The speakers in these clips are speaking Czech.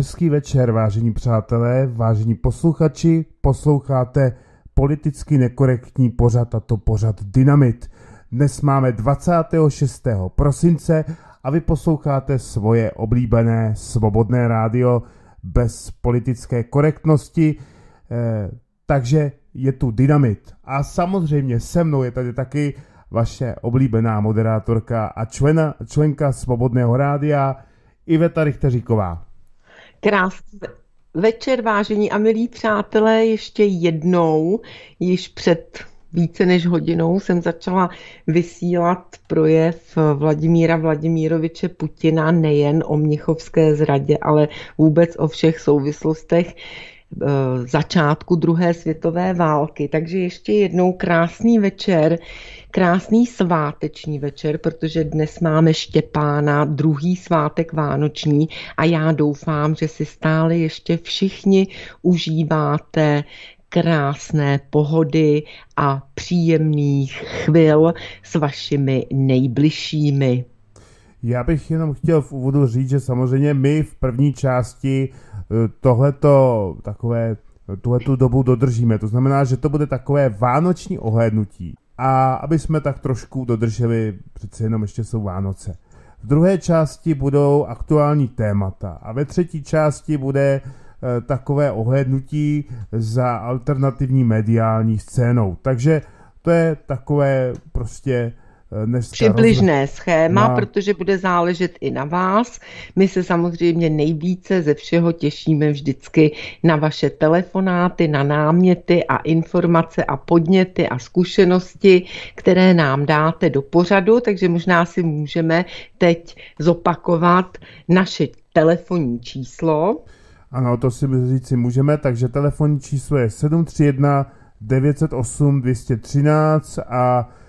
Hezký večer, vážení přátelé, vážení posluchači, posloucháte politicky nekorektní pořad a to pořad Dynamit. Dnes máme 26. prosince a vy posloucháte svoje oblíbené svobodné rádio bez politické korektnosti, eh, takže je tu Dynamit. A samozřejmě se mnou je tady taky vaše oblíbená moderátorka a člena, členka Svobodného rádia Iveta Richteříková. Krásný večer, vážení a milí přátelé, ještě jednou, již před více než hodinou jsem začala vysílat projev Vladimíra Vladimíroviče Putina nejen o Mnichovské zradě, ale vůbec o všech souvislostech eh, začátku druhé světové války. Takže ještě jednou krásný večer krásný sváteční večer, protože dnes máme Štěpána, druhý svátek vánoční a já doufám, že si stále ještě všichni užíváte krásné pohody a příjemných chvil s vašimi nejbližšími. Já bych jenom chtěl v úvodu říct, že samozřejmě my v první části eh, tohleto takové tuhletu dobu dodržíme. To znamená, že to bude takové vánoční ohlédnutí a aby jsme tak trošku dodrželi, přece jenom ještě jsou Vánoce. V druhé části budou aktuální témata a ve třetí části bude e, takové ohlédnutí za alternativní mediální scénou. Takže to je takové prostě Přibližné schéma, na... protože bude záležet i na vás. My se samozřejmě nejvíce ze všeho těšíme vždycky na vaše telefonáty, na náměty a informace a podněty a zkušenosti, které nám dáte do pořadu, takže možná si můžeme teď zopakovat naše telefonní číslo. Ano, to si říct si můžeme, takže telefonní číslo je 731 908 213 a Eh,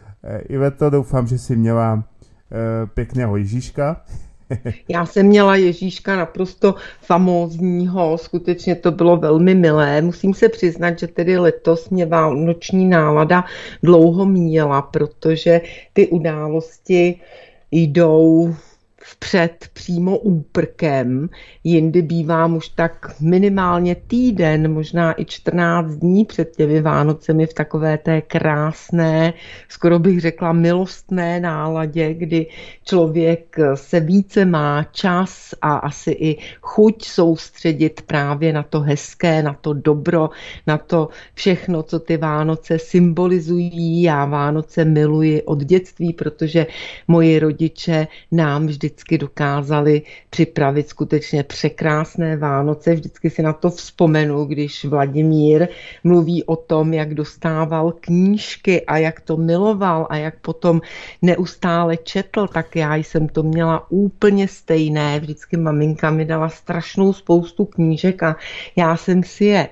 Iveto, doufám, že jsi měla eh, pěkného Ježíška. Já jsem měla Ježíška naprosto famózního, skutečně to bylo velmi milé. Musím se přiznat, že tedy letos mě noční nálada dlouho míjela, protože ty události jdou vpřed přímo úprkem. Jindy bývám už tak minimálně týden, možná i 14 dní před těmi Vánocemi v takové té krásné, skoro bych řekla milostné náladě, kdy člověk se více má čas a asi i chuť soustředit právě na to hezké, na to dobro, na to všechno, co ty Vánoce symbolizují. Já Vánoce miluji od dětství, protože moji rodiče nám vždy vždycky dokázali připravit skutečně překrásné Vánoce. Vždycky si na to vzpomenu, když Vladimír mluví o tom, jak dostával knížky a jak to miloval a jak potom neustále četl, tak já jsem to měla úplně stejné. Vždycky maminka mi dala strašnou spoustu knížek a já jsem si je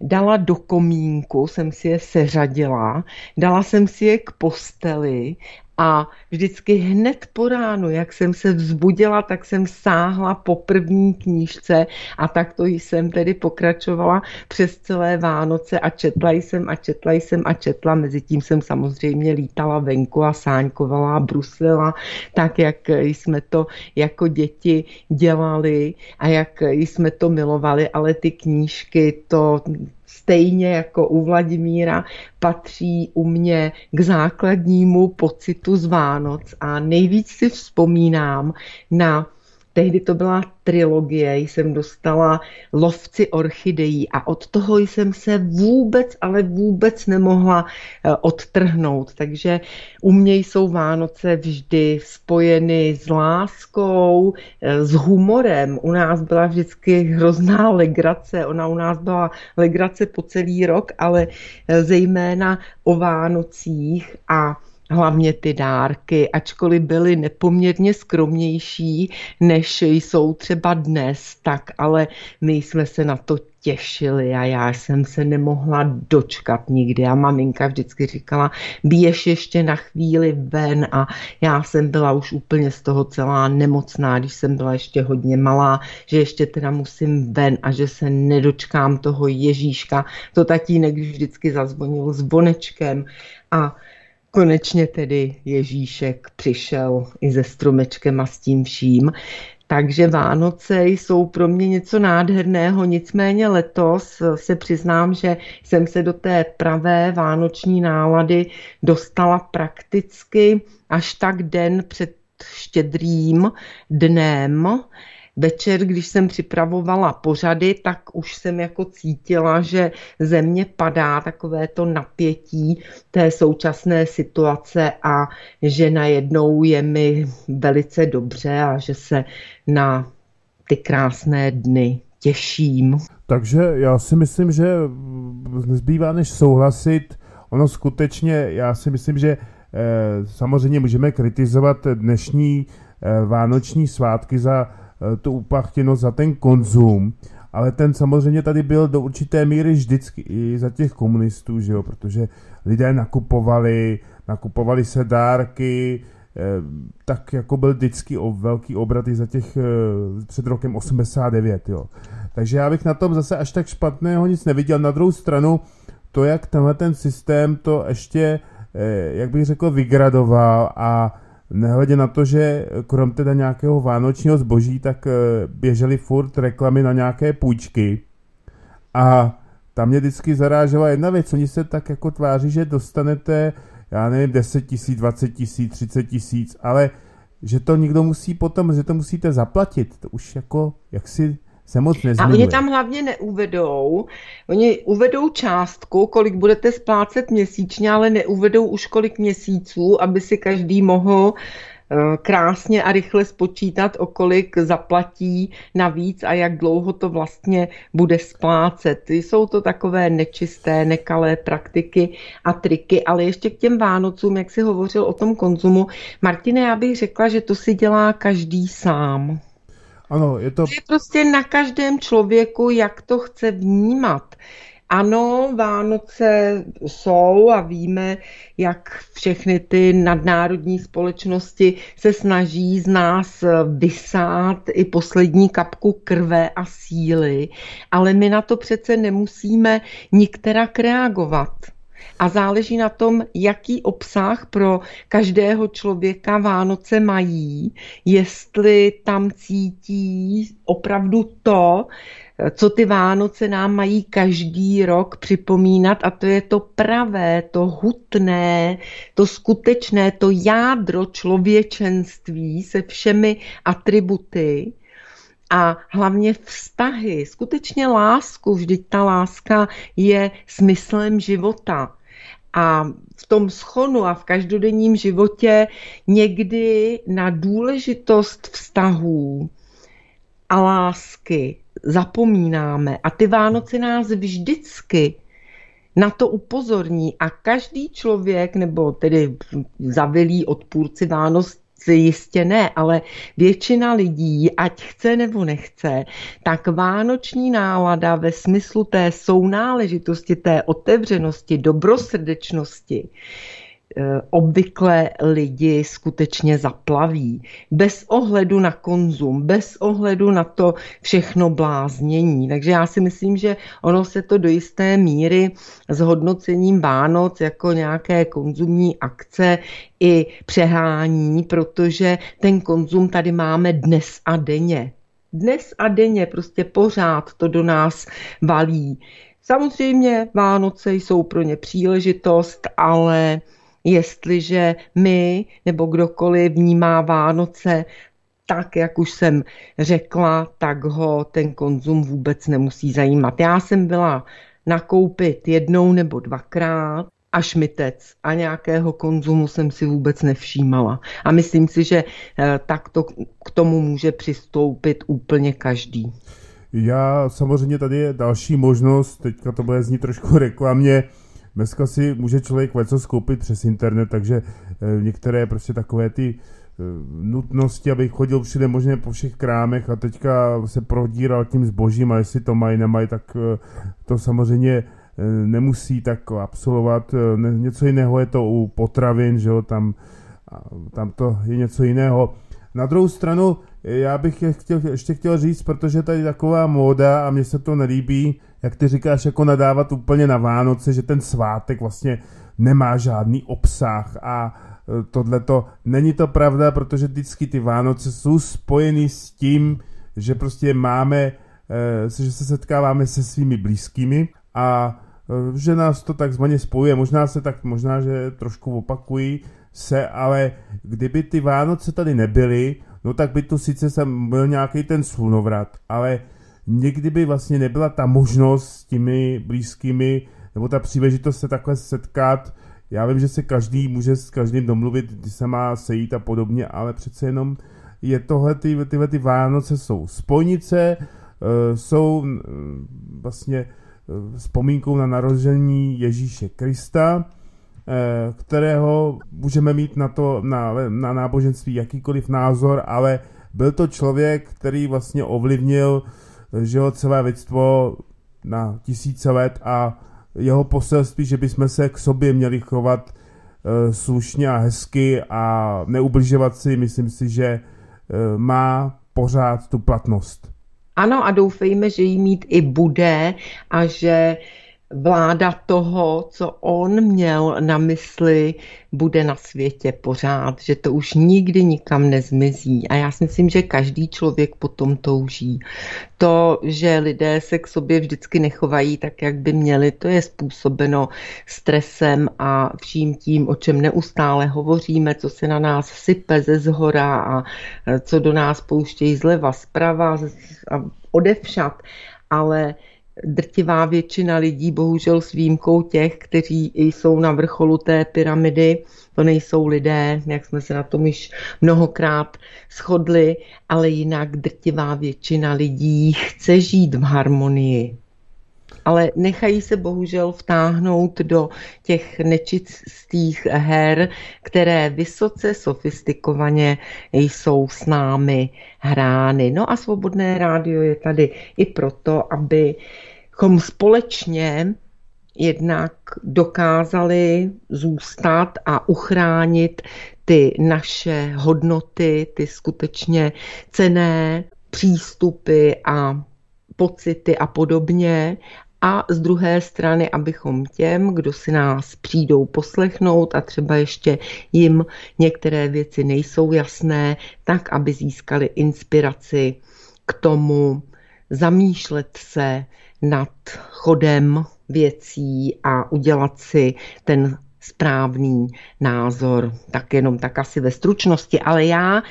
dala do komínku, jsem si je seřadila, dala jsem si je k posteli a vždycky hned po ránu, jak jsem se vzbudila, tak jsem sáhla po první knížce a tak to jsem tedy pokračovala přes celé Vánoce a četla jsem a četla jsem a četla. Mezitím jsem samozřejmě lítala venku a sáňkovala a bruslila, tak jak jsme to jako děti dělali a jak jsme to milovali, ale ty knížky, to stejně jako u Vladimíra patří u mě k základnímu pocitu z Vánoc. A nejvíc si vzpomínám na Tehdy to byla trilogie, jsem dostala Lovci orchidejí a od toho jsem se vůbec, ale vůbec nemohla eh, odtrhnout. Takže u mě jsou Vánoce vždy spojeny s láskou, eh, s humorem. U nás byla vždycky hrozná legrace, ona u nás byla legrace po celý rok, ale eh, zejména o Vánocích a hlavně ty dárky, ačkoliv byly nepoměrně skromnější, než jsou třeba dnes, tak ale my jsme se na to těšili a já jsem se nemohla dočkat nikdy a maminka vždycky říkala, běž ještě na chvíli ven a já jsem byla už úplně z toho celá nemocná, když jsem byla ještě hodně malá, že ještě teda musím ven a že se nedočkám toho Ježíška. To tatínek vždycky zazvonil s bonečkem a Konečně tedy Ježíšek přišel i se stromečkem a s tím vším. Takže Vánoce jsou pro mě něco nádherného, nicméně letos se přiznám, že jsem se do té pravé vánoční nálady dostala prakticky až tak den před štědrým dnem, večer, když jsem připravovala pořady, tak už jsem jako cítila, že země padá takové to napětí té současné situace a že najednou je mi velice dobře a že se na ty krásné dny těším. Takže já si myslím, že nezbývá než souhlasit. Ono skutečně, já si myslím, že eh, samozřejmě můžeme kritizovat dnešní eh, vánoční svátky za tu upachtěnost za ten konzum, ale ten samozřejmě tady byl do určité míry vždycky i za těch komunistů, že jo, protože lidé nakupovali, nakupovali se dárky, eh, tak jako byl vždycky o velký obrat i za těch eh, před rokem 89, jo. Takže já bych na tom zase až tak špatného nic neviděl. Na druhou stranu, to, jak tenhle ten systém to ještě, jak bych řekl, vygradoval a Nehledě na to, že krom teda nějakého vánočního zboží, tak eh, běžely furt reklamy na nějaké půjčky. A tam mě vždycky zarážela jedna věc, oni se tak jako tváří, že dostanete, já nevím, 10 tisíc, 20 tisíc, 30 tisíc, ale že to někdo musí potom, že to musíte zaplatit, to už jako, jak si se moc nezmiňuje. A oni tam hlavně neuvedou, oni uvedou částku, kolik budete splácet měsíčně, ale neuvedou už kolik měsíců, aby si každý mohl eh, krásně a rychle spočítat, o kolik zaplatí navíc a jak dlouho to vlastně bude splácet. Jsou to takové nečisté, nekalé praktiky a triky, ale ještě k těm Vánocům, jak si hovořil o tom konzumu. Martine, já bych řekla, že to si dělá každý sám. Ano, je to... Je prostě na každém člověku, jak to chce vnímat. Ano, Vánoce jsou a víme, jak všechny ty nadnárodní společnosti se snaží z nás vysát i poslední kapku krve a síly, ale my na to přece nemusíme nikterak reagovat a záleží na tom, jaký obsah pro každého člověka Vánoce mají, jestli tam cítí opravdu to, co ty Vánoce nám mají každý rok připomínat. A to je to pravé, to hutné, to skutečné, to jádro člověčenství se všemi atributy. A hlavně vztahy, skutečně lásku, vždyť ta láska je smyslem života. A v tom schonu a v každodenním životě někdy na důležitost vztahů a lásky zapomínáme. A ty Vánoce nás vždycky na to upozorní a každý člověk, nebo tedy zavilí odpůrci Vánoc, jistě ne, ale většina lidí, ať chce nebo nechce, tak vánoční nálada ve smyslu té sounáležitosti, té otevřenosti, dobrosrdečnosti, obvykle lidi skutečně zaplaví. Bez ohledu na konzum, bez ohledu na to všechno bláznění. Takže já si myslím, že ono se to do jisté míry s hodnocením Vánoc jako nějaké konzumní akce i přehání, protože ten konzum tady máme dnes a denně. Dnes a denně prostě pořád to do nás valí. Samozřejmě Vánoce jsou pro ně příležitost, ale jestliže my nebo kdokoliv vnímá Vánoce tak, jak už jsem řekla, tak ho ten konzum vůbec nemusí zajímat. Já jsem byla nakoupit jednou nebo dvakrát a šmitec a nějakého konzumu jsem si vůbec nevšímala. A myslím si, že eh, takto k tomu může přistoupit úplně každý. Já samozřejmě tady je další možnost, teďka to bude znít trošku reklamně, Dneska si může člověk něco skoupit přes internet, takže eh, některé prostě takové ty eh, nutnosti, abych chodil všude možně po všech krámech a teďka se prodíral tím zbožím a jestli to mají, nemají, tak eh, to samozřejmě nemusí tak absolvovat. Něco jiného je to u potravin, že jo, tam, tam to je něco jiného. Na druhou stranu, já bych chtěl, ještě chtěl říct, protože tady taková móda a mně se to nelíbí, jak ty říkáš, jako nadávat úplně na Vánoce, že ten svátek vlastně nemá žádný obsah a, tohle to není to pravda, protože vždycky ty Vánoce jsou spojeny s tím, že prostě máme, že se setkáváme se svými blízkými a že nás to takzvaně spojuje. Možná se tak, možná, že trošku opakují se, ale kdyby ty Vánoce tady nebyly, no tak by to sice byl nějaký ten slunovrat, ale někdy by vlastně nebyla ta možnost s těmi blízkými, nebo ta příležitost se takhle setkat. Já vím, že se každý může s každým domluvit, když se má sejít a podobně, ale přece jenom je tohle, ty, tyhle ty Vánoce jsou spojnice, eh, jsou vlastně eh, vzpomínkou na narození Ježíše Krista, eh, kterého můžeme mít na to, na, na náboženství jakýkoliv názor, ale byl to člověk, který vlastně ovlivnil že jo, celé lidstvo na tisíce let a jeho poselství, že bychom se k sobě měli chovat e, slušně a hezky a neubližovat si, myslím si, že e, má pořád tu platnost. Ano a doufejme, že jí mít i bude a že vláda toho, co on měl na mysli, bude na světě pořád, že to už nikdy nikam nezmizí. A já si myslím, že každý člověk potom touží. To, že lidé se k sobě vždycky nechovají tak, jak by měli, to je způsobeno stresem a vším tím, o čem neustále hovoříme, co se na nás sype ze zhora a co do nás pouštějí zleva, zprava a odevšat. Ale drtivá většina lidí, bohužel s výjimkou těch, kteří jsou na vrcholu té pyramidy, to nejsou lidé, jak jsme se na tom již mnohokrát shodli, ale jinak drtivá většina lidí chce žít v harmonii ale nechají se bohužel vtáhnout do těch nečistých her, které vysoce sofistikovaně jsou s námi hrány. No a Svobodné rádio je tady i proto, abychom společně jednak dokázali zůstat a uchránit ty naše hodnoty, ty skutečně cené přístupy a pocity a podobně a z druhé strany, abychom těm, kdo si nás přijdou poslechnout a třeba ještě jim některé věci nejsou jasné, tak aby získali inspiraci k tomu zamýšlet se nad chodem věcí a udělat si ten správný názor. Tak jenom tak asi ve stručnosti. Ale já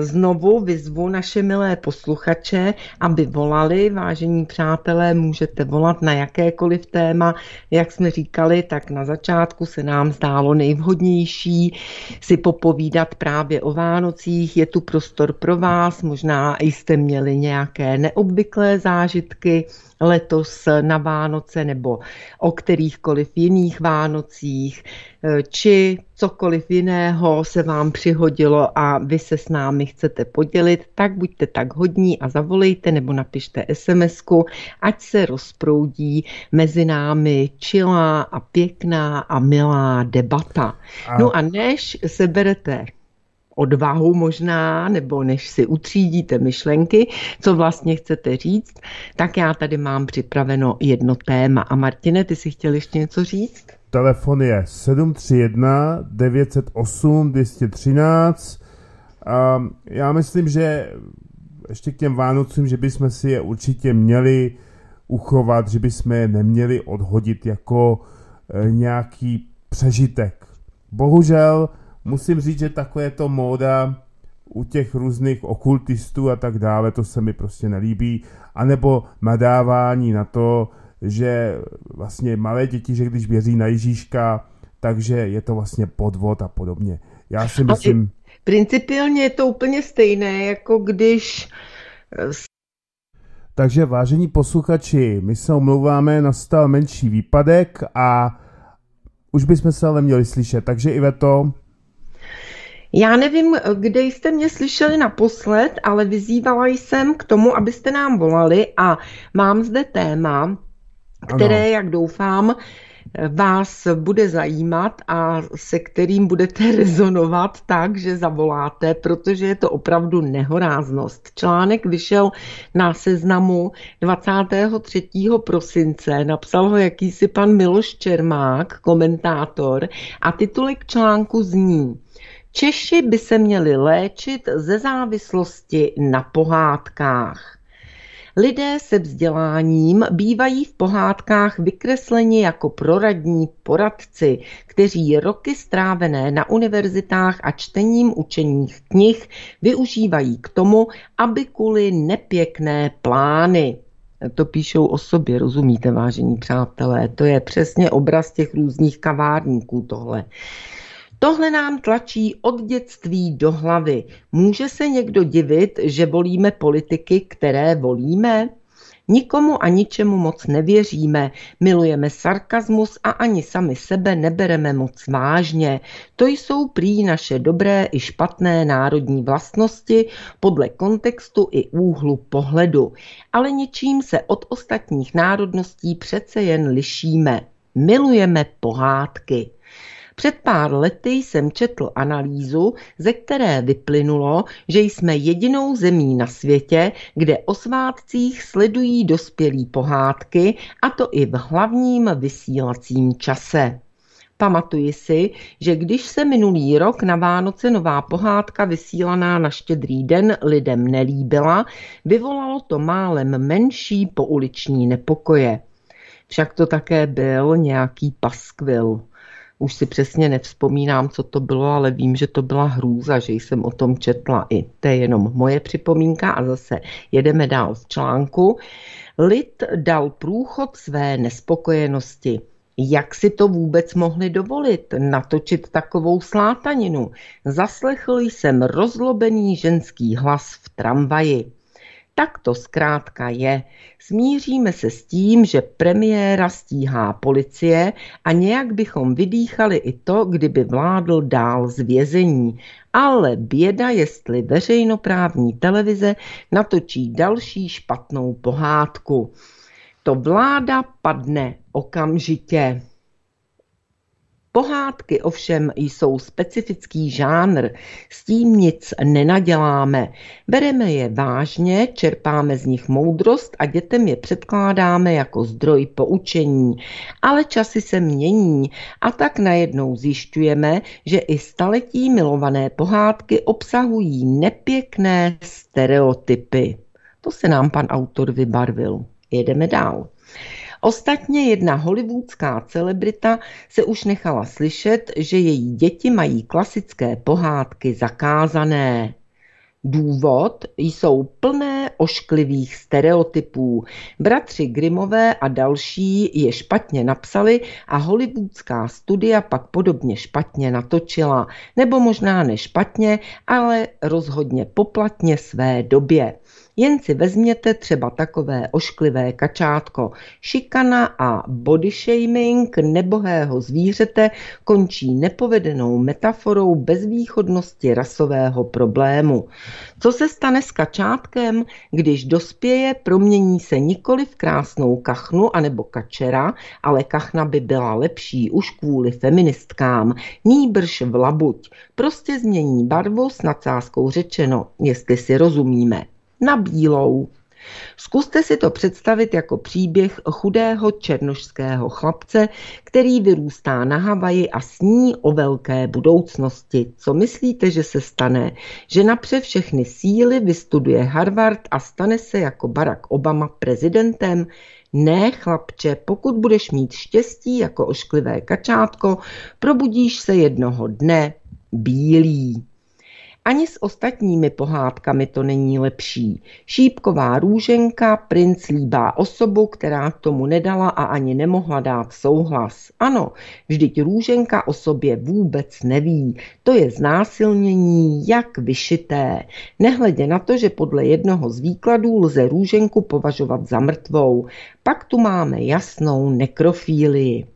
znovu vyzvu naše milé posluchače, aby volali. Vážení přátelé, můžete volat na jakékoliv téma. Jak jsme říkali, tak na začátku se nám zdálo nejvhodnější si popovídat právě o Vánocích. Je tu prostor pro vás, možná jste měli nějaké neobvyklé zážitky, letos na Vánoce nebo o kterýchkoliv jiných Vánocích, eh, či cokoliv jiného se vám přihodilo a vy se s námi chcete podělit, tak buďte tak hodní a zavolejte nebo napište sms ať se rozproudí mezi námi čilá a pěkná a milá debata. A... No a než seberete odvahu možná, nebo než si utřídíte myšlenky, co vlastně chcete říct, tak já tady mám připraveno jedno téma. A Martine, ty si chtěl ještě něco říct? Telefon je 731 908 213. A já myslím, že ještě k těm Vánocům, že bychom si je určitě měli uchovat, že bychom je neměli odhodit jako e, nějaký přežitek. Bohužel musím říct, že takové to móda u těch různých okultistů a tak dále, to se mi prostě nelíbí. A nebo nadávání na to, že vlastně malé děti, že když věří na Ježíška, takže je to vlastně podvod a podobně. Já si myslím... Principiálně je to úplně stejné, jako když... Takže vážení posluchači, my se omlouváme, nastal menší výpadek a už bychom se ale měli slyšet. Takže i to já nevím, kde jste mě slyšeli naposled, ale vyzývala jsem k tomu, abyste nám volali a mám zde téma, které, ano. jak doufám, vás bude zajímat a se kterým budete rezonovat tak, že zavoláte, protože je to opravdu nehoráznost. Článek vyšel na seznamu 23. prosince, napsal ho jakýsi pan Miloš Čermák, komentátor, a titulek článku zní Češi by se měli léčit ze závislosti na pohádkách. Lidé se vzděláním bývají v pohádkách vykresleni jako proradní poradci, kteří roky strávené na univerzitách a čtením učeních knih využívají k tomu, aby kuli nepěkné plány. To píšou o sobě, rozumíte, vážení přátelé? To je přesně obraz těch různých kavárníků tohle. Tohle nám tlačí od dětství do hlavy. Může se někdo divit, že volíme politiky, které volíme? Nikomu a ničemu moc nevěříme, milujeme sarkazmus a ani sami sebe nebereme moc vážně. To jsou prý naše dobré i špatné národní vlastnosti podle kontextu i úhlu pohledu. Ale ničím se od ostatních národností přece jen lišíme. Milujeme pohádky. Před pár lety jsem četl analýzu, ze které vyplynulo, že jsme jedinou zemí na světě, kde o svátcích sledují dospělí pohádky, a to i v hlavním vysílacím čase. Pamatuji si, že když se minulý rok na Vánoce nová pohádka vysílaná na štědrý den lidem nelíbila, vyvolalo to málem menší pouliční nepokoje. Však to také byl nějaký paskvil. Už si přesně nevzpomínám, co to bylo, ale vím, že to byla hrůza, že jsem o tom četla i. To je jenom moje připomínka a zase jedeme dál v článku. Lid dal průchod své nespokojenosti. Jak si to vůbec mohli dovolit, natočit takovou slátaninu? Zaslechl jsem rozlobený ženský hlas v tramvaji. Tak to zkrátka je. Smíříme se s tím, že premiéra stíhá policie a nějak bychom vydýchali i to, kdyby vládl dál z vězení. Ale běda, jestli veřejnoprávní televize natočí další špatnou pohádku. To vláda padne okamžitě. Pohádky ovšem jsou specifický žánr, s tím nic nenaděláme. Bereme je vážně, čerpáme z nich moudrost a dětem je předkládáme jako zdroj poučení. Ale časy se mění a tak najednou zjišťujeme, že i staletí milované pohádky obsahují nepěkné stereotypy. To se nám pan autor vybarvil. Jedeme dál. Ostatně jedna hollywoodská celebrita se už nechala slyšet, že její děti mají klasické pohádky zakázané. Důvod jsou plné ošklivých stereotypů. Bratři Grimové a další je špatně napsali a hollywoodská studia pak podobně špatně natočila. Nebo možná nešpatně, ale rozhodně poplatně své době. Jen si vezměte třeba takové ošklivé kačátko. Šikana a body shaming nebohého zvířete končí nepovedenou metaforou bezvýchodnosti rasového problému. Co se stane s kačátkem, když dospěje, promění se nikoli v krásnou kachnu anebo kačera, ale kachna by byla lepší už kvůli feministkám, nýbrž v labuť. Prostě změní barvu s nadsázkou řečeno, jestli si rozumíme na bílou. Zkuste si to představit jako příběh chudého černošského chlapce, který vyrůstá na Havaji a sní o velké budoucnosti. Co myslíte, že se stane? Že napře všechny síly vystuduje Harvard a stane se jako Barack Obama prezidentem? Ne, chlapče, pokud budeš mít štěstí jako ošklivé kačátko, probudíš se jednoho dne bílý. Ani s ostatními pohádkami to není lepší. Šípková růženka, princ líbá osobu, která tomu nedala a ani nemohla dát souhlas. Ano, vždyť růženka o sobě vůbec neví. To je znásilnění jak vyšité. Nehledě na to, že podle jednoho z výkladů lze růženku považovat za mrtvou. Pak tu máme jasnou nekrofílii.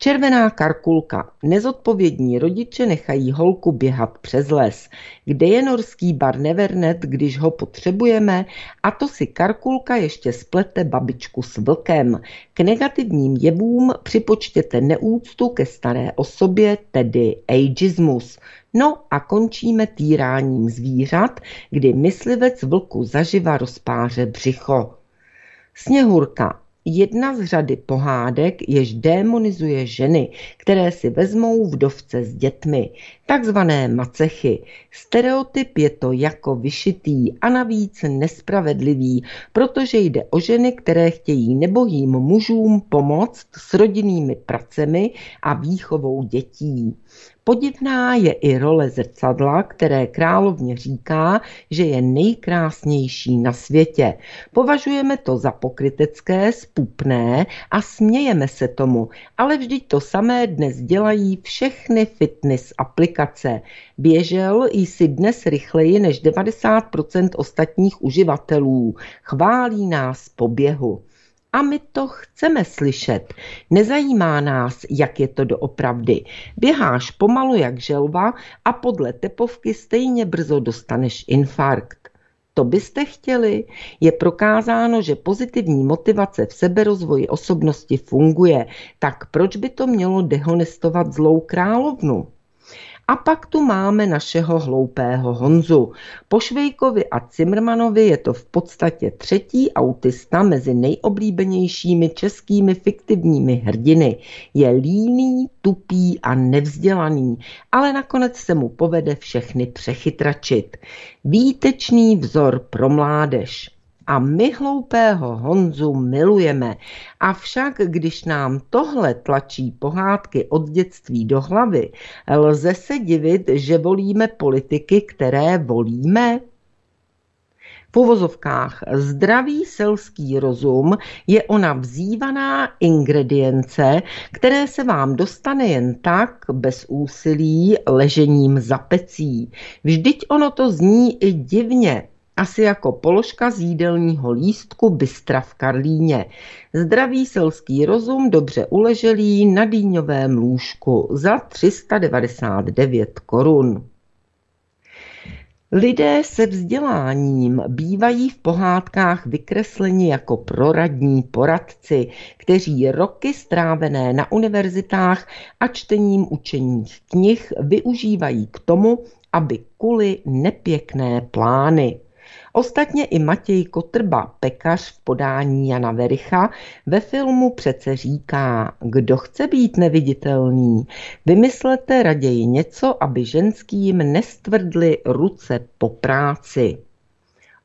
Červená karkulka. Nezodpovědní rodiče nechají holku běhat přes les. Kde je norský bar Nevernet, když ho potřebujeme? A to si karkulka ještě splete babičku s vlkem. K negativním jevům připočtěte neúctu ke staré osobě, tedy ageismus. No a končíme týráním zvířat, kdy myslivec vlku zaživa rozpáře břicho. Sněhurka. Jedna z řady pohádek, jež démonizuje ženy, které si vezmou vdovce s dětmi, takzvané macechy. Stereotyp je to jako vyšitý a navíc nespravedlivý, protože jde o ženy, které chtějí nebohým mužům pomoct s rodinnými pracemi a výchovou dětí. Podivná je i role zrcadla, které královně říká, že je nejkrásnější na světě. Považujeme to za pokrytecké, spupné a smějeme se tomu, ale vždyť to samé dnes dělají všechny fitness aplikace. Běžel jsi dnes rychleji než 90% ostatních uživatelů. Chválí nás po běhu. A my to chceme slyšet. Nezajímá nás, jak je to doopravdy. Běháš pomalu jak želva a podle tepovky stejně brzo dostaneš infarkt. To byste chtěli? Je prokázáno, že pozitivní motivace v seberozvoji osobnosti funguje, tak proč by to mělo dehonestovat zlou královnu? A pak tu máme našeho hloupého Honzu. Po Švejkovi a Cimrmanovi je to v podstatě třetí autista mezi nejoblíbenějšími českými fiktivními hrdiny. Je líný, tupý a nevzdělaný, ale nakonec se mu povede všechny přechytračit. Výtečný vzor pro mládež a my hloupého Honzu milujeme. Avšak když nám tohle tlačí pohádky od dětství do hlavy, lze se divit, že volíme politiky, které volíme? V uvozovkách zdravý selský rozum je ona vzývaná ingredience, které se vám dostane jen tak, bez úsilí, ležením za pecí. Vždyť ono to zní i divně, asi jako položka z jídelního lístku bystra v Karlíně. Zdravý selský rozum dobře uleželý na dýňovém lůžku za 399 korun. Lidé se vzděláním bývají v pohádkách vykresleni jako proradní poradci, kteří roky strávené na univerzitách a čtením učeních knih využívají k tomu, aby kuli nepěkné plány. Ostatně i Matěj Kotrba, pekař v podání Jana Vericha, ve filmu přece říká, kdo chce být neviditelný, vymyslete raději něco, aby ženským nestvrdly ruce po práci.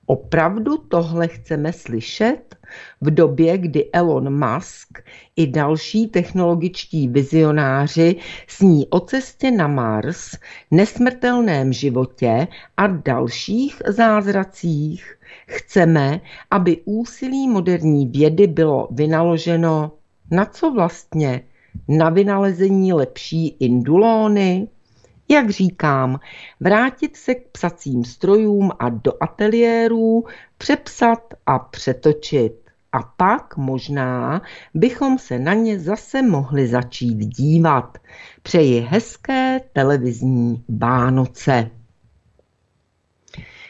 Opravdu tohle chceme slyšet? V době, kdy Elon Musk i další technologičtí vizionáři sní o cestě na Mars, nesmrtelném životě a dalších zázracích, chceme, aby úsilí moderní vědy bylo vynaloženo na co vlastně? Na vynalezení lepší indulóny? Jak říkám, vrátit se k psacím strojům a do ateliérů, přepsat a přetočit. A pak možná bychom se na ně zase mohli začít dívat. Přeji hezké televizní Vánoce.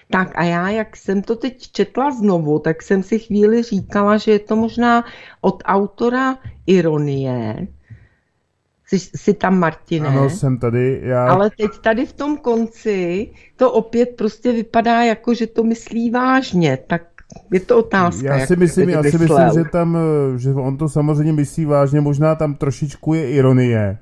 Tak a já, jak jsem to teď četla znovu, tak jsem si chvíli říkala, že je to možná od autora ironie, Jsi, jsi tam, Martine? Ano, jsem tady. Já... Ale teď tady v tom konci to opět prostě vypadá jako, že to myslí vážně, tak je to otázka. Já si myslím, já si myslím, že tam, že on to samozřejmě myslí vážně, možná tam trošičku je ironie,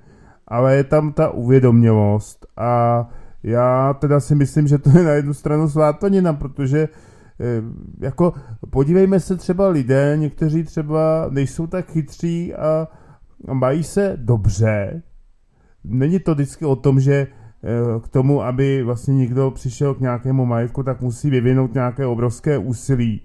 ale je tam ta uvědomělost a já teda si myslím, že to je na jednu stranu svátonina, protože eh, jako podívejme se třeba lidé, někteří třeba nejsou tak chytří a mají se dobře. Není to vždycky o tom, že eh, k tomu, aby vlastně někdo přišel k nějakému majetku, tak musí vyvinout nějaké obrovské úsilí.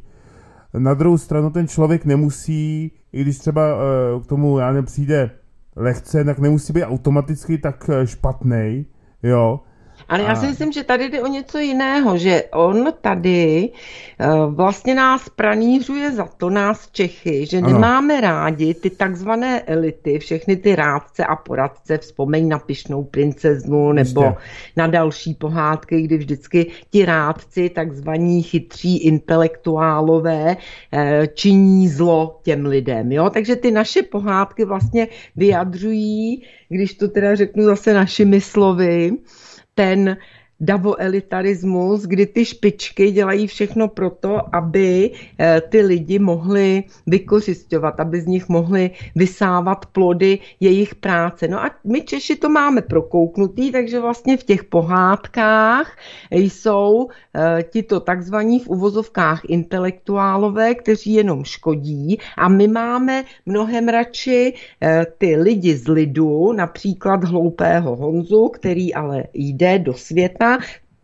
Na druhou stranu ten člověk nemusí, i když třeba eh, k tomu já nepřijde lehce, tak nemusí být automaticky tak eh, špatný, jo. Ale já si myslím, že tady jde o něco jiného, že on tady eh, vlastně nás pranířuje za to, nás Čechy, že ano. nemáme rádi ty takzvané elity, všechny ty rádce a poradce, vzpomeň na pišnou princeznu nebo na další pohádky, kdy vždycky ti rádci, takzvaní chytří intelektuálové, eh, činí zlo těm lidem. Jo? Takže ty naše pohádky vlastně vyjadřují, když to teda řeknu zase našimi slovy, ten davoelitarismus, kdy ty špičky dělají všechno proto, aby eh, ty lidi mohli vykořišťovat, aby z nich mohli vysávat plody jejich práce. No a my Češi to máme prokouknutý, takže vlastně v těch pohádkách jsou eh, tito takzvaní v uvozovkách intelektuálové, kteří jenom škodí a my máme mnohem radši eh, ty lidi z lidu, například hloupého Honzu, který ale jde do světa světa,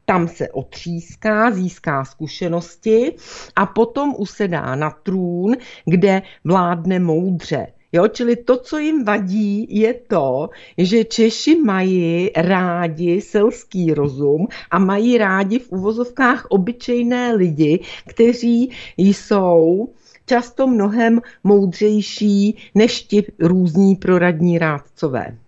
tam se otříská, získá zkušenosti a potom usedá na trůn, kde vládne moudře. Jo, čili to, co jim vadí, je to, že Češi mají rádi selský rozum a mají rádi v uvozovkách obyčejné lidi, kteří jsou často mnohem moudřejší než ti různí proradní rádcové.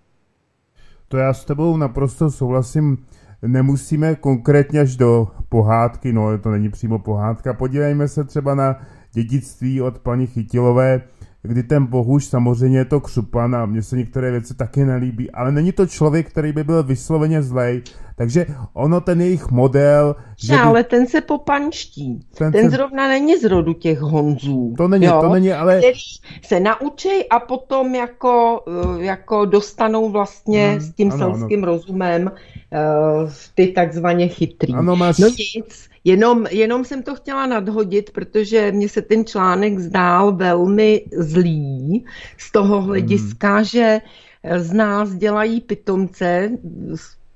To já s tebou naprosto souhlasím nemusíme konkrétně až do pohádky, no to není přímo pohádka, podívejme se třeba na dědictví od paní Chytilové, kdy ten bohuž samozřejmě je to křupan a mně se některé věci taky nelíbí, ale není to člověk, který by byl vysloveně zlej, takže ono ten jejich model... Že by... Ale ten se popanští. Ten, ten se... zrovna není z rodu těch Honzů. To není, jo? to není, ale... Který se naučí a potom jako, eh, jako dostanou vlastně hmm, s tím ano, selským ano. rozumem uh, ty takzvaně chytrý. Ano, máš... No nic, jenom, jenom jsem to chtěla nadhodit, protože mně se ten článek zdál velmi zlý z toho hlediska, hmm. že z nás dělají pitomce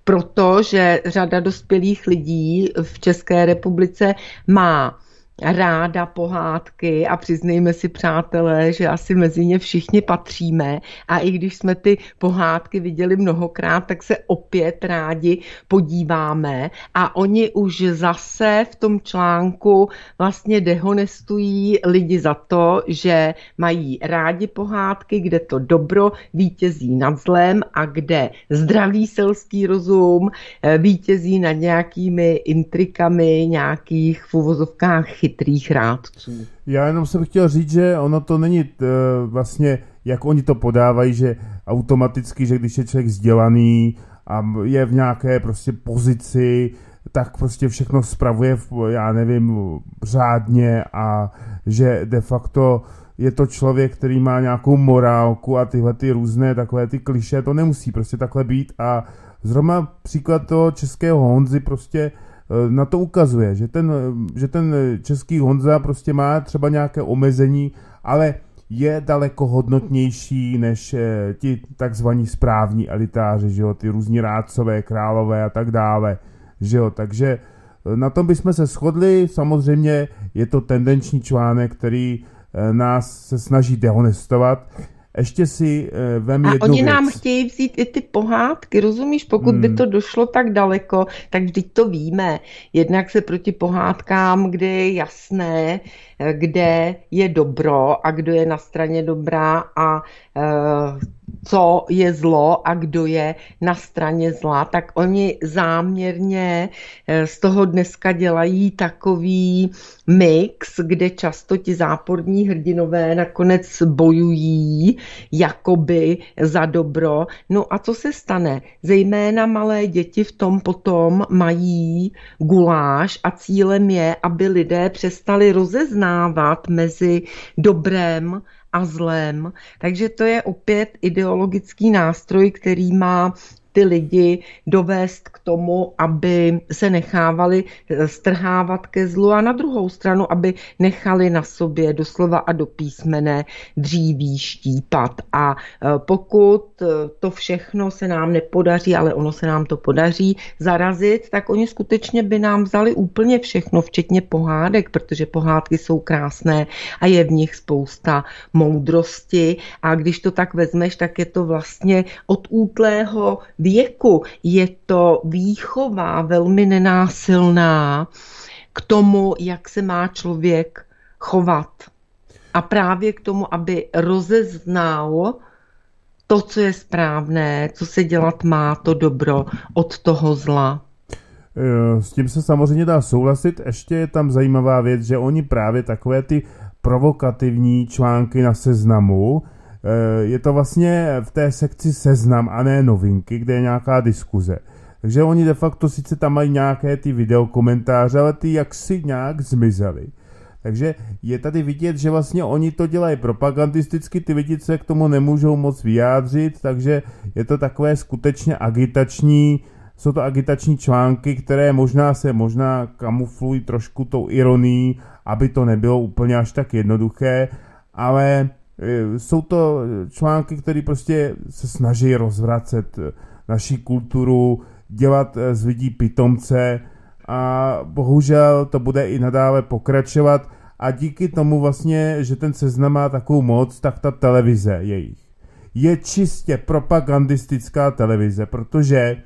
protože řada dospělých lidí v České republice má ráda pohádky a přiznejme si, přátelé, že asi mezi ně všichni patříme. A i když jsme ty pohádky viděli mnohokrát, tak se opět rádi podíváme. A oni už zase v tom článku vlastně dehonestují lidi za to, že mají rádi pohádky, kde to dobro vítězí nad zlem a kde zdravý selský rozum eh, vítězí nad nějakými intrikami nějakých v uvozovkách chytrých rádců. Já jenom jsem chtěl říct, že ono to není t, eh, vlastně, jak oni to podávají, že automaticky, že když je člověk vzdělaný a je v nějaké prostě pozici, tak prostě všechno spravuje, já nevím, řádně a že de facto je to člověk, který má nějakou morálku a tyhle ty různé takové ty kliše, to nemusí prostě takhle být a zrovna příklad toho českého Honzy prostě Eh, na to ukazuje, že ten, že ten český Honza prostě má třeba nějaké omezení, ale je daleko hodnotnější než eh, ti takzvaní správní elitáři, že jo, ty různí rádcové, králové a tak dále, že jo, takže eh, na tom bychom se shodli, samozřejmě je to tendenční článek, který nás se snaží dehonestovat, ještě si uh, vem A jednu oni věc. nám chtějí vzít i ty pohádky, rozumíš? Pokud hmm. by to došlo tak daleko, tak vždyť to víme. Jednak se proti pohádkám, kde je jasné, eh, kde je dobro a kdo je na straně dobrá a uh, co je zlo a kdo je na straně zla, tak oni záměrně eh, z toho dneska dělají takový mix, kde často ti záporní hrdinové nakonec bojují jakoby za dobro. No a co se stane? Zejména malé děti v tom potom mají guláš a cílem je, aby lidé přestali rozeznávat mezi dobrem a zlem. Takže to je opět ideologický nástroj, který má ty lidi dovést k tomu, aby se nechávali eh, strhávat ke zlu a na druhou stranu, aby nechali na sobě doslova a do písmene dříví štípat. A eh, pokud eh, to všechno se nám nepodaří, ale ono se nám to podaří zarazit, tak oni skutečně by nám vzali úplně všechno, včetně pohádek, protože pohádky jsou krásné a je v nich spousta moudrosti a když to tak vezmeš, tak je to vlastně od útlého věku je to výchova velmi nenásilná k tomu, jak se má člověk chovat. A právě k tomu, aby rozeznal to, co je správné, co se dělat má, to dobro od toho zla. E, s tím se samozřejmě dá souhlasit. Ještě je tam zajímavá věc, že oni právě takové ty provokativní články na seznamu, je to vlastně v té sekci seznam a ne novinky, kde je nějaká diskuze. Takže oni de facto sice tam mají nějaké ty videokomentáře, ale ty jaksi nějak zmizely. Takže je tady vidět, že vlastně oni to dělají propagandisticky, ty lidi se k tomu nemůžou moc vyjádřit, takže je to takové skutečně agitační, jsou to agitační články, které možná se možná kamuflují trošku tou ironií, aby to nebylo úplně až tak jednoduché, ale jsou to články, které prostě se snaží rozvracet naší kulturu, dělat e, z lidí pitomce, a bohužel to bude i nadále pokračovat a díky tomu vlastně, že ten seznam má takovou moc, tak ta televize jejich. Je čistě propagandistická televize, protože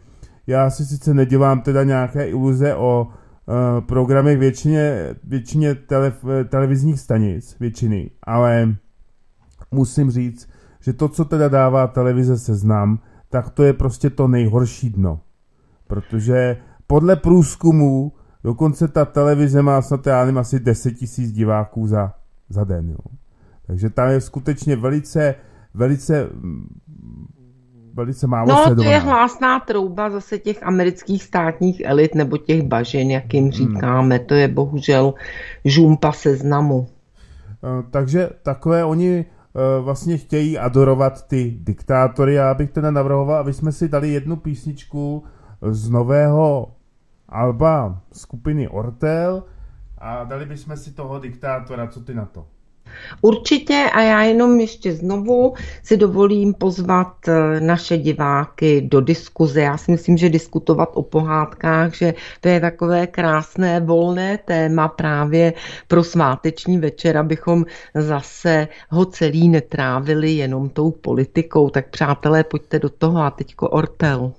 já si sice nedělám teda nějaké iluze o uh, programech většině, většině tele, televizních stanic, většiny, ale musím říct, že to, co teda dává televize seznam, tak to je prostě to nejhorší dno. Protože podle průzkumů dokonce ta televize má snad, já nevím, asi 10 tisíc diváků za, za den. Jo. Takže tam je skutečně velice, velice velice málo No sledovaná. to je hlásná trouba zase těch amerických státních elit nebo těch bažin, jak jim hmm. říkáme. Hmm. To je bohužel žumpa seznamu. Eh, takže takové oni vlastně chtějí adorovat ty diktátory. Já bych teda navrhoval, aby jsme si dali jednu písničku z nového alba skupiny Ortel a dali bychom si toho diktátora. Co ty na to? Určitě a já jenom ještě znovu si dovolím pozvat eh, naše diváky do diskuze. Já si myslím, že diskutovat o pohádkách, že to je takové krásné volné téma právě pro sváteční večer, abychom zase ho celý netrávili jenom tou politikou. Tak přátelé, pojďte do toho a teďko Ortel.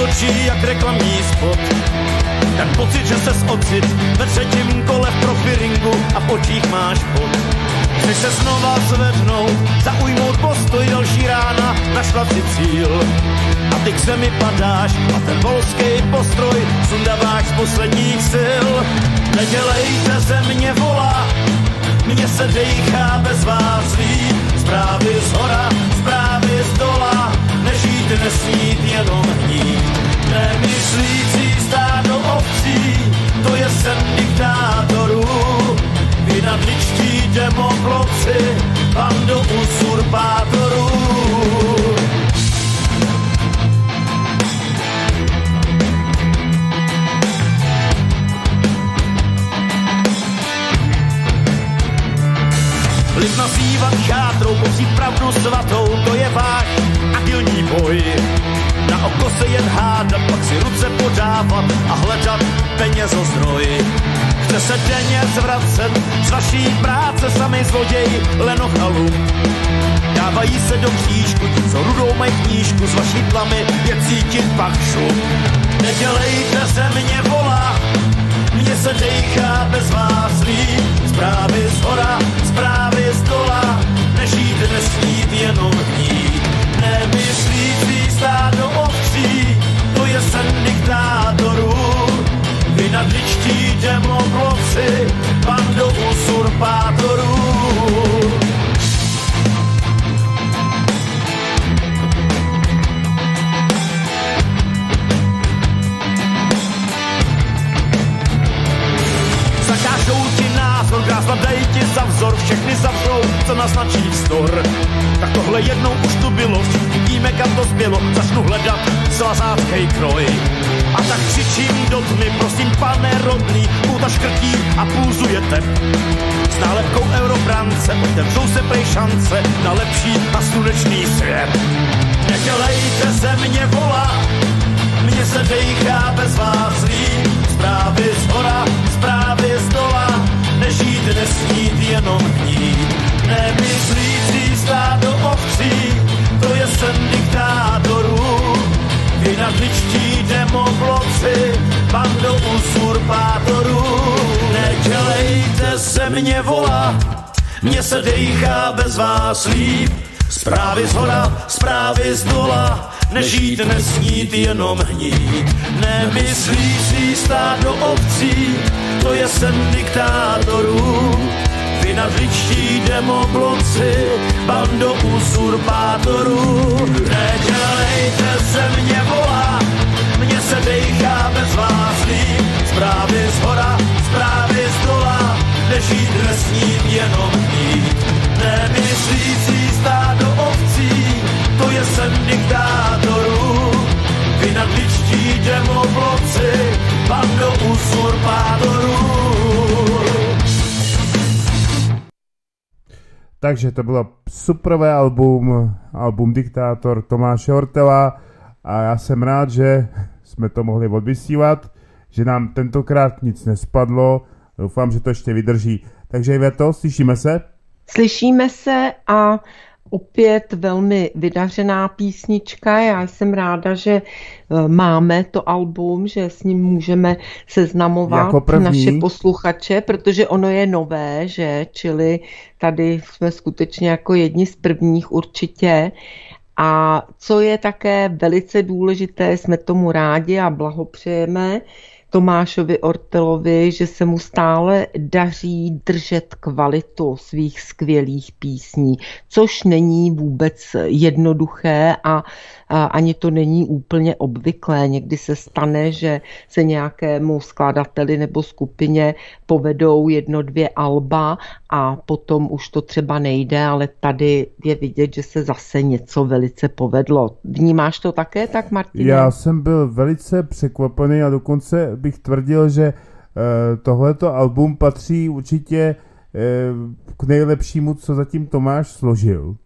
Točí jak reklamní spot. Tak pocit, že se ocit ve třetím kole v profiringu a v očích máš pot. Chceš se znova zvednout, zaujmout postoj další rána, našla si cíl. A ty k zemi padáš a ten volský postroj sundáváš z posledních sil. Nedělejte ze mě volá, mně se dejchá bez vás líp. Zprávy z hora, zprávy nežít, nesmít, jenom hnít. Nemyslící stádo ovcí, to je sen diktátorů. Vy nadličtí demokloci, bando usurpátorů. Se denně zvracet z vaší práce sami zloděj lenochalu. Dávají se do křížku, ti, co rudou mají knížku, z vaší tlamy je cítit pachšu. Nedělejte se mě volá, mně se dejchá bez vás líp. Zprávy z hora, zprávy z dola, nežít, nesmít, jenom hnít. Nemyslící stádo ovcí, to je sen diktátorů. Vy nadličtí demokloci, bando usurpátorů. názor, krásna dej ti za vzor, všechny zavřou, co naznačí vzdor. Tak tohle jednou už tu bylo, víme kam to zbylo, začnu hledat svazácký kroj. A tak křičím do tmy, prosím pane rodný, půta škrtí a půzujete. S nálepkou eurobrance otevřou se prej šance na lepší a slunečný svět. Nedělejte ze mě vola, mě se dejchá bez vás líp. Zprávy z hora, zprávy z dola, nežít, nesnít, jenom hnít. Nemyslící stát do ovcí, to je sen diktátorů. Vy nadličtí demobloci, bando usurpátorů. Nedělejte se mě volat, mě se dejchá bez vás líp. Zprávy z hora, zprávy z dola, nežít, nesnít, jenom hnít. Nemyslící stát do ovcí, to je sen diktátorů. Vy nadličtí demobloci, bando usurpátorů. Nedělejte se mě volá, mě se dejchá bez vás líp. Zprávy z hora, zprávy z dola, nežít, nesnít, jenom hnít. Nemyslící stát do ovcí, to je sen diktátorů. Vy nadličtí demobloci, bando usurpátorů. Takže to bylo superové album, album Diktátor Tomáše Hortela a já jsem rád, že jsme to mohli odvysílat, že nám tentokrát nic nespadlo, doufám, že to ještě vydrží. Takže Iveto, slyšíme se? Slyšíme se a opět velmi vydařená písnička. Já jsem ráda, že eh, máme to album, že s ním můžeme seznamovat Jako naše posluchače, protože ono je nové, že? Čili tady jsme skutečně jako jedni z prvních určitě. A co je také velice důležité, jsme tomu rádi a blahopřejeme, Tomášovi Ortelovi, že se mu stále daří držet kvalitu svých skvělých písní, což není vůbec jednoduché a ani to není úplně obvyklé. Někdy se stane, že se nějakému skladateli nebo skupině povedou jedno, dvě alba a potom už to třeba nejde, ale tady je vidět, že se zase něco velice povedlo. Vnímáš to také tak, Martin? Já jsem byl velice překvapený a dokonce bych tvrdil, že eh, tohleto album patří určitě eh, k nejlepšímu, co zatím Tomáš složil.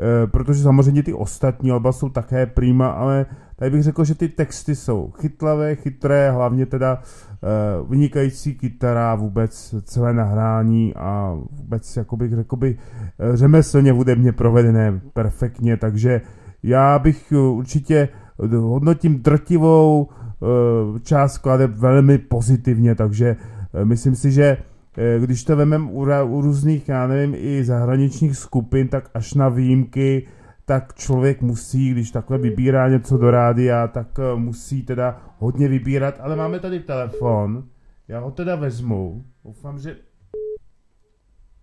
Eh, protože samozřejmě ty ostatní alba jsou také prýma, ale tady bych řekl, že ty texty jsou chytlavé, chytré, hlavně teda vynikající kytara, vůbec celé nahrání a vůbec, jako bych řekl by, řemeslně hudebně provedené perfektně, takže já bych určitě hodnotím drtivou část klade velmi pozitivně, takže eh, myslím si, že eh, když to vememe u, u různých, já nevím, i zahraničních skupin, tak až na výjimky, tak člověk musí, když takhle vybírá něco do rádia, tak musí teda hodně vybírat, ale máme tady telefon, já ho teda vezmu, doufám, že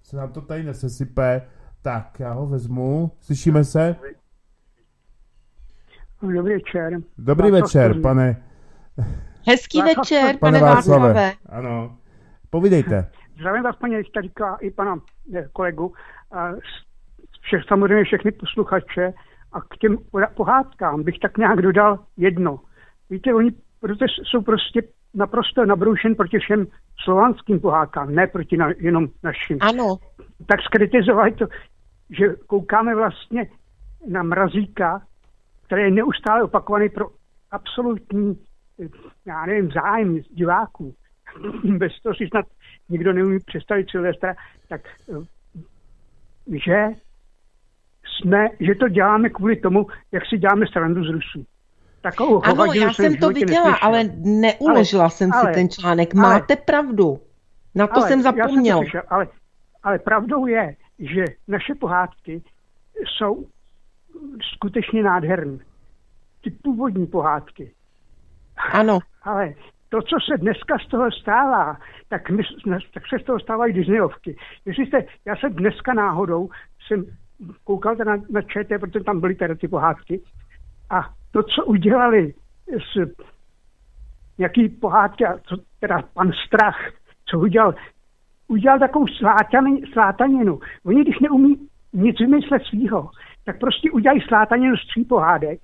se nám to tady nesesype, tak já ho vezmu, slyšíme se? Dobrý večer. Dobrý večer, pane Hezký večer, pane Václave. Ano, povídejte. Zdravím vás, paní Stariká, i pana eh, kolegu, a všech, samozřejmě všechny posluchače a k těm pohádkám bych tak nějak dodal jedno. Víte, oni protože jsou prostě naprosto nabroušen proti všem slovanským pohádkám, ne proti na, jenom našim. Ano. Tak skritizovali to, že koukáme vlastně na mrazíka, který je neustále opakovaný pro absolutní já nevím, zájem diváků, bez toho si snad nikdo neumí představit Silvestra, tak eh, že jsme, že to děláme kvůli tomu, jak si děláme srandu z Rusů. Takovou ano, já jsem to viděla, neslyšel. ale neuložila ale, jsem ale, si ten článek. Máte ale, pravdu. Na to ale, jsem zapomněl. Jsem to ale, ale pravdou je, že naše pohádky jsou skutečně nádherné. Ty původní pohádky, ano. Ale to, co se dneska z toho stává, tak, my, tak se z toho stávají Disneyovky. Jestli jste, já jsem dneska náhodou, jsem koukal na, na ČT, protože tam byly tady ty pohádky, a to, co udělali s nějaký pohádky, a co, teda pan Strach, co udělal, udělal takovou slátaninu. Oni, když neumí nic vymyslet svýho, tak prostě udělají slátaninu z tří pohádek.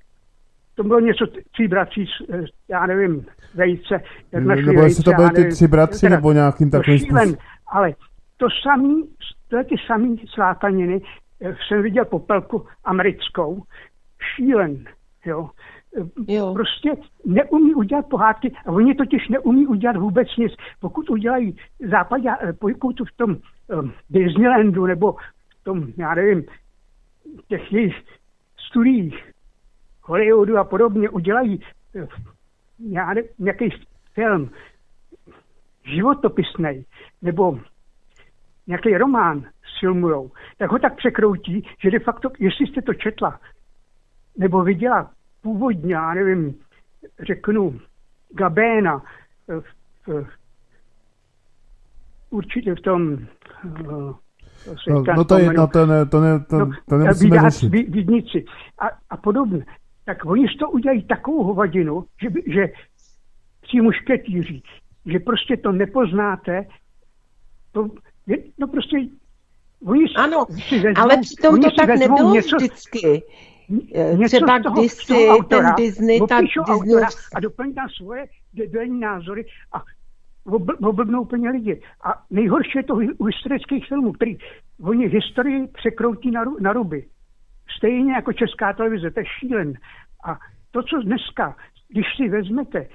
To bylo něco tří bratří, eh, já nevím, vejce. Jak našli nebo jestli to byly ty tři bratři, teda, nebo nějakým takovým způsobem. Ale to samý, to ty samý slátaniny eh, jsem viděl popelku americkou, šílen, jo. Jo. Prostě neumí udělat pohádky a oni totiž neumí udělat vůbec nic. Pokud udělají západě, pokud v tom um, Disneylandu nebo v tom, já nevím, těch jejich studiích Hollywoodu a podobně udělají eh, já nějaký film životopisný nebo nějaký román filmujou, tak ho tak překroutí, že de facto, jestli jste to četla, nebo viděla původně, já nevím, řeknu, Gabéna v, v, určitě v tom uh, No, no to je jedno, to, ne, to, ne, to, no, to nemusíme řešit. A, a podobně. Tak oni to udělají takovou hovadinu, že, že tři mušketýři, že prostě to nepoznáte, to je, no prostě oni Ano, si vezmou, ale přitom to tak nebylo něco, vždycky. Něco Třeba toho, kdysi autora, ten Disney, ta Disney... A doplní tam svoje denní názory a oblbnou úplně lidi. A nejhorší je to u historických filmů, který oni historii překroutí na, na ruby. Stejně jako česká televize, to je šílen. A to, co dneska, když si vezmete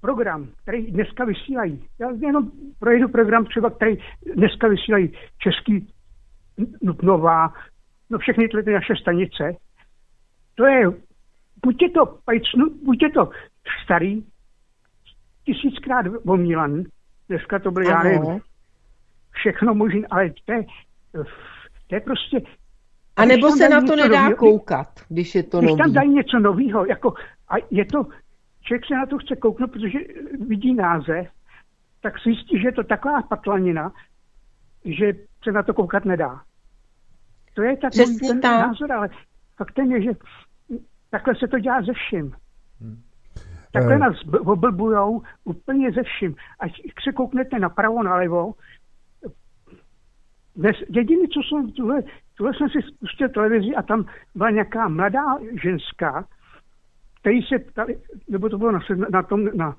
program, který dneska vysílají, já jenom projedu program třeba, který dneska vysílají český Nová, no všechny ty naše stanice, to je, buď je to, buď je to starý, tisíckrát omílan, dneska to byl, já nevím, všechno možné, ale to je, to je prostě... A nebo se na to nedá novýho, koukat, když je to když nový. tam dají něco nového, jako, a je to, člověk se na to chce kouknout, protože vidí název, tak si jistí, že je to taková patlanina, že se na to koukat nedá. To je tak můj ten tak. názor, ale faktem je, že takhle se to dělá ze vším. Hmm. Takhle eh. nás oblbujou úplně ze vším. Ať se kouknete napravo, nalevo, dnes, jediný, co jsem, tuhle, tuhle jsem si spustil televizi a tam byla nějaká mladá ženská, který se ptali, nebo to bylo na, na tom, na,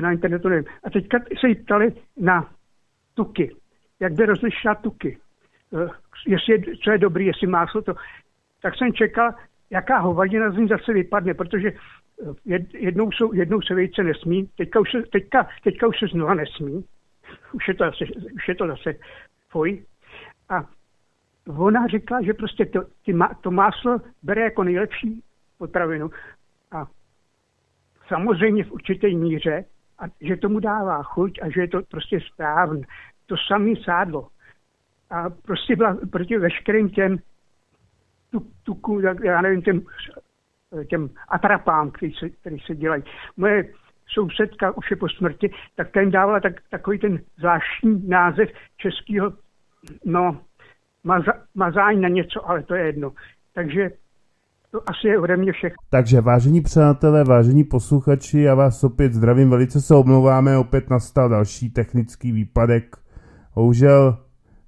na internetu, nevím. A teďka se jí ptali na tuky. Jak by rozlišila tuky. Uh, jestli je, co je dobrý, jestli máslo to. Tak jsem čekal, jaká hovadina z ní zase vypadne, protože jednou, jsou, jednou se vejce nesmí, teďka už se, teďka, teďka už se znova nesmí, už je to zase, už je to zase foj. A ona řekla, že prostě to, ty, to máslo bere jako nejlepší potravinu a samozřejmě v určité míře a že tomu dává chuť a že je to prostě správné. To samé sádlo. A prostě byla proti veškerým těm tuku, já nevím, těm těm atrapám, který se, který se dělají. Moje sousedka už je po smrti, tak ten dávala tak, takový ten zvláštní název českého, no, maza, mazání na něco, ale to je jedno. Takže to asi je ode mě všechno. Takže vážení přátelé, vážení posluchači, já vás opět zdravím, velice se omlouváme, opět nastal další technický výpadek. Bohužel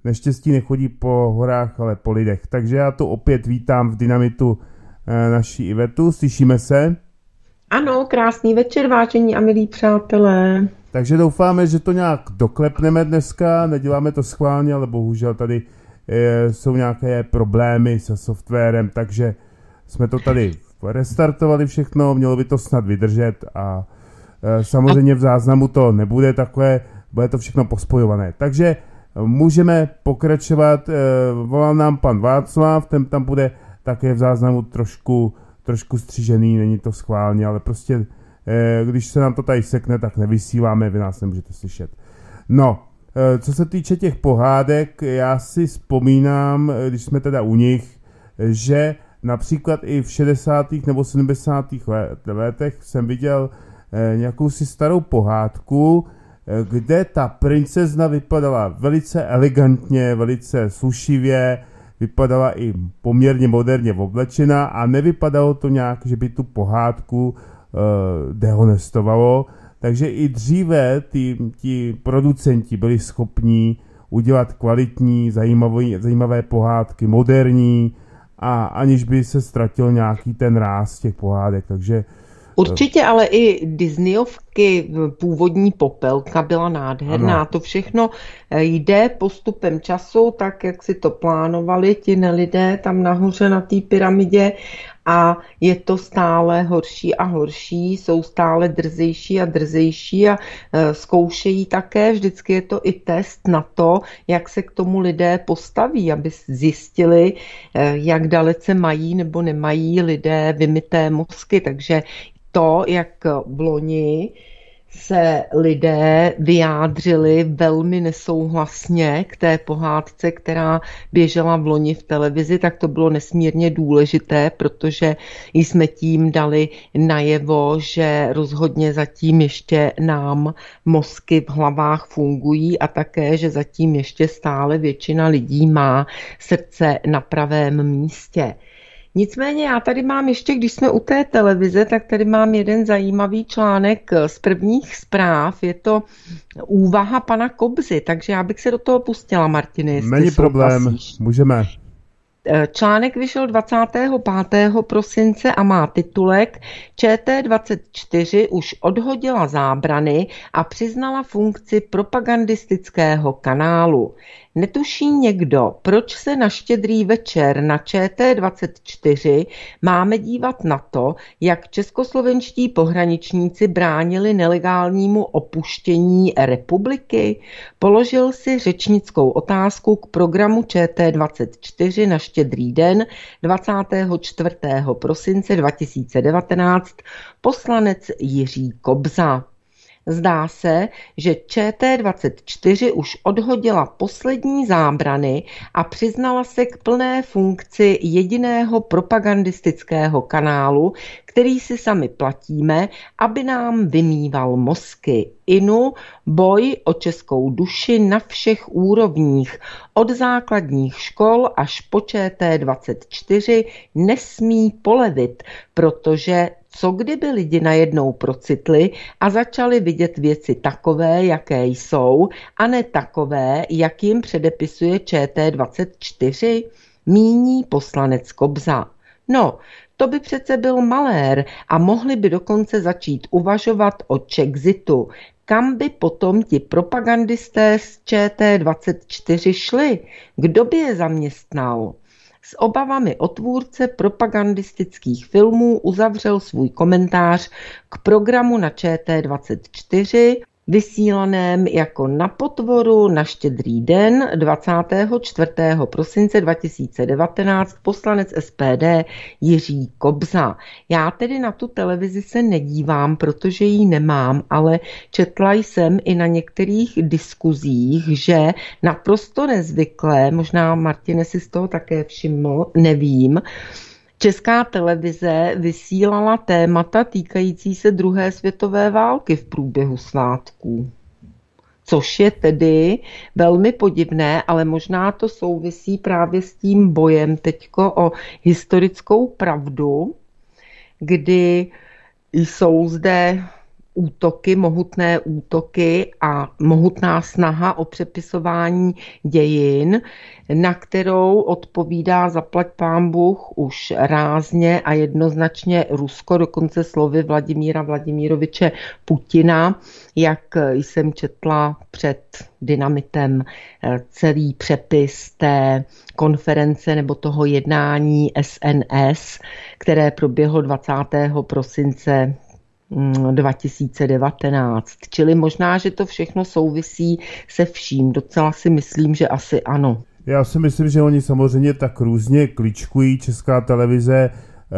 neštěstí nechodí po horách, ale po lidech. Takže já tu opět vítám v Dynamitu Eh, naší Ivetu. Slyšíme se? Ano, krásný večer, vážení a milí přátelé. Takže doufáme, že to nějak doklepneme dneska, neděláme to schválně, ale bohužel tady jsou nějaké problémy se softwarem, takže jsme to tady restartovali všechno, mělo by to snad vydržet a e, samozřejmě v záznamu to nebude takové, bude to všechno pospojované. Takže můžeme pokračovat, e, volal nám pan Václav, ten tam bude také v záznamu trošku, trošku střížený, není to schválně, ale prostě eh, když se nám to tady sekne, tak nevysíláme, vy nás nemůžete slyšet. No, eh, co se týče těch pohádek, já si vzpomínám, eh, když jsme teda u nich, že například i v 60. nebo 70. letech jsem viděl nějakou si starou pohádku, kde ta princezna vypadala velice elegantně, velice slušivě, vypadala i poměrně moderně oblečená a nevypadalo to nějak, že by tu pohádku dehonestovalo. Takže i dříve ty, ti producenti byli schopní udělat kvalitní, zajímavé, zajímavé pohádky, moderní a aniž by se ztratil nějaký ten ráz těch pohádek, takže Určitě, ale i Disneyovky, původní popelka byla nádherná. Ano. To všechno eh, jde postupem času, tak jak si to plánovali ti nelidé tam nahoře na té pyramidě a je to stále horší a horší, jsou stále drzejší a drzejší a e, zkoušejí také, vždycky je to i test na to, jak se k tomu lidé postaví, aby zjistili, e, jak dalece mají nebo nemají lidé vymité mozky, takže to, jak v loni se lidé vyjádřili velmi nesouhlasně k té pohádce, která běžela v loni v televizi, tak to bylo nesmírně důležité, protože jsme tím dali najevo, že rozhodně zatím ještě nám mozky v hlavách fungují a také, že zatím ještě stále většina lidí má srdce na pravém místě. Nicméně já tady mám ještě, když jsme u té televize, tak tady mám jeden zajímavý článek z prvních zpráv. Je to úvaha pana Kobzy, takže já bych se do toho pustila, Martiny. Není problém, můžeme. Eh, článek vyšel 25. prosince a má titulek ČT24 už odhodila zábrany a přiznala funkci propagandistického kanálu. Netuší někdo, proč se na štědrý večer na ČT24 máme dívat na to, jak českoslovenští pohraničníci bránili nelegálnímu opuštění republiky? Položil si řečnickou otázku k programu ČT24 na štědrý den 24. prosince 2019 poslanec Jiří Kobza. Zdá se, že ČT24 už odhodila poslední zábrany a přiznala se k plné funkci jediného propagandistického kanálu, který si sami platíme, aby nám vymýval mozky. Inu boj o českou duši na všech úrovních, od základních škol až po ČT24 nesmí polevit, protože co kdyby lidi najednou procitli a začali vidět věci takové, jaké jsou, a ne takové, jak jim předepisuje ČT24? Míní poslanec Kobza. No, to by přece byl malér a mohli by dokonce začít uvažovat o Chexitu, kam by potom ti propagandisté z ČT24 šli? Kdo by je zaměstnal? S obavami o tvůrce propagandistických filmů uzavřel svůj komentář k programu na ČT24 vysílaném jako na potvoru na štědrý den 24. prosince 2019 poslanec SPD Jiří Kobza. Já tedy na tu televizi se nedívám, protože ji nemám, ale četla jsem i na některých diskuzích, že naprosto nezvyklé, možná Martine si z toho také všiml, nevím, Česká televize vysílala témata týkající se druhé světové války v průběhu svátků. Což je tedy velmi podivné, ale možná to souvisí právě s tím bojem teďko o historickou pravdu, kdy jsou zde útoky, mohutné útoky a mohutná snaha o přepisování dějin, na kterou odpovídá zaplať pán Bůh už rázně a jednoznačně Rusko, dokonce slovy Vladimíra Vladimíroviče Putina, jak jsem četla před dynamitem eh, celý přepis té konference nebo toho jednání SNS, které proběhlo 20. prosince 2019. Mm, Čili možná, že to všechno souvisí se vším. Docela si myslím, že asi ano. Já si myslím, že oni samozřejmě tak různě kličkují Česká televize. Eh,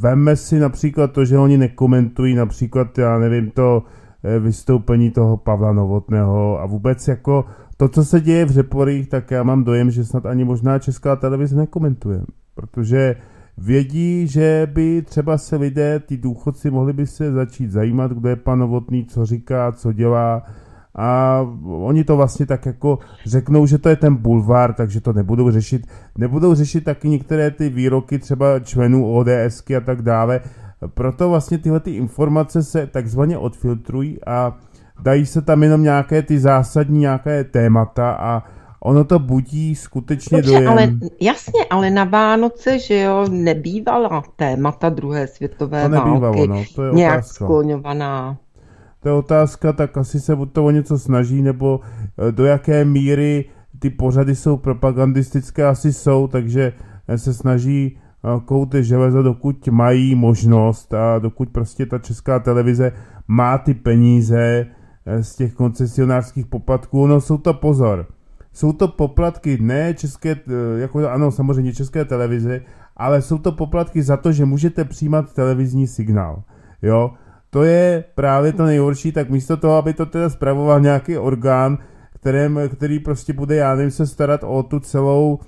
veme si například to, že oni nekomentují například, já nevím, to eh, vystoupení toho Pavla Novotného a vůbec jako to, co se děje v Řeporích, tak já mám dojem, že snad ani možná Česká televize nekomentuje, protože vědí, že by třeba se lidé, ty důchodci, mohli by se začít zajímat, kdo je pan Novotný, co říká, co dělá, a oni to vlastně tak jako řeknou, že to je ten bulvár, takže to nebudou řešit. Nebudou řešit taky některé ty výroky třeba členů ODSky a tak dále. Proto vlastně tyhle ty informace se takzvaně odfiltrují a dají se tam jenom nějaké ty zásadní nějaké témata a ono to budí skutečně Dobře, dojem. ale jasně, ale na Vánoce, že jo, nebývala témata druhé světové To nebývalo, války no, to je nějak otázka. skloňovaná. To je otázka, tak asi se buď to o něco snaží, nebo eh, do jaké míry ty pořady jsou propagandistické, asi jsou, takže eh, se snaží eh, kouty železo, dokud mají možnost a dokud prostě ta česká televize má ty peníze z těch koncesionářských poplatků. No jsou to pozor, jsou to poplatky ne české, eh, jako ano, samozřejmě české televize, ale jsou to poplatky za to, že můžete přijímat televizní signál. Jo, to je právě to nejhorší, tak místo toho, aby to teda spravoval nějaký orgán, kterém, který prostě bude, já nevím, se starat o tu celou uh,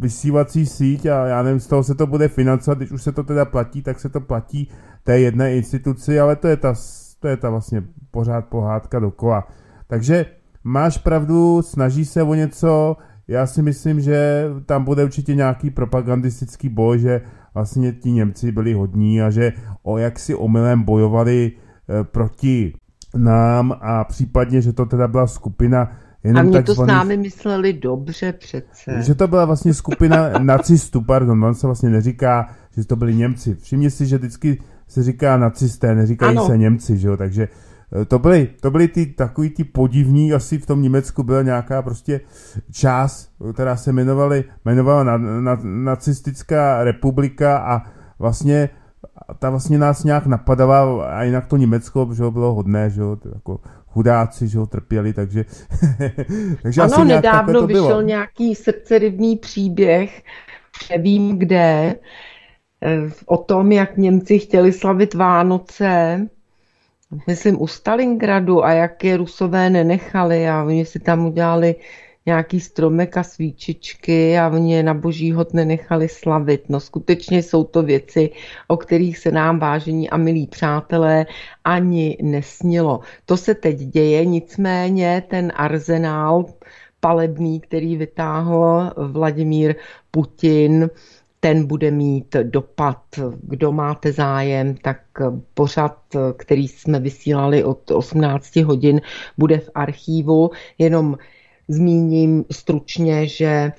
vysílací síť a já nevím, z toho se to bude financovat, když už se to teda platí, tak se to platí té jedné instituci, ale to je ta, to je ta vlastně pořád pohádka dokola. Takže máš pravdu, snaží se o něco, já si myslím, že tam bude určitě nějaký propagandistický boj, že vlastně ti Němci byli hodní a že o jak si omylem bojovali e, proti nám a případně, že to teda byla skupina jenom A mě to s námi mysleli dobře přece. že to byla vlastně skupina nacistů, pardon, on se vlastně neříká, že to byli Němci. Všimni si, že vždycky se říká nacisté, neříkají Ano. se Němci, že jo, takže to byly, to byly ty takový ty podivní, asi v tom Německu byla nějaká prostě část, která se jmenovaly, jmenovala na, na, nacistická republika a vlastně ta vlastně nás nějak napadala a jinak to Německo, že jo, bylo hodné, že jo, jako chudáci, že jo, trpěli, takže, takže asi Ano, nějak takhle nedávno to bylo. vyšel nějaký srdcerivný příběh, nevím kde, eh, o tom, jak Němci chtěli slavit Vánoce, myslím u Stalingradu a jak je Rusové nenechali a oni si tam udělali nějaký stromek a svíčičky a je na boží hod nenechali slavit. No skutečně jsou to věci, o kterých se nám vážení a milí přátelé ani nesnilo. To se teď děje, nicméně ten arzenál palebný, který vytáhl Vladimír Putin, ten bude mít dopad. Kdo máte zájem, tak pořad, který jsme vysílali od 18 hodin, bude v archívu. Jenom zmíním stručně, že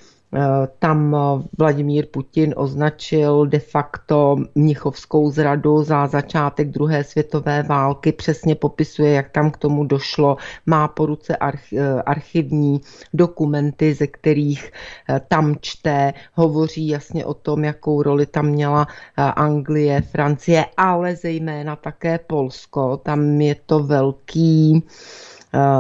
tam Vladimír Putin označil de facto Mnichovskou zradu za začátek druhé světové války, přesně popisuje, jak tam k tomu došlo, má po ruce eh, archivní dokumenty, ze kterých eh, tam čte, hovoří jasně o tom, jakou roli tam měla eh, Anglie, Francie, ale zejména také Polsko. Tam je to velký eh,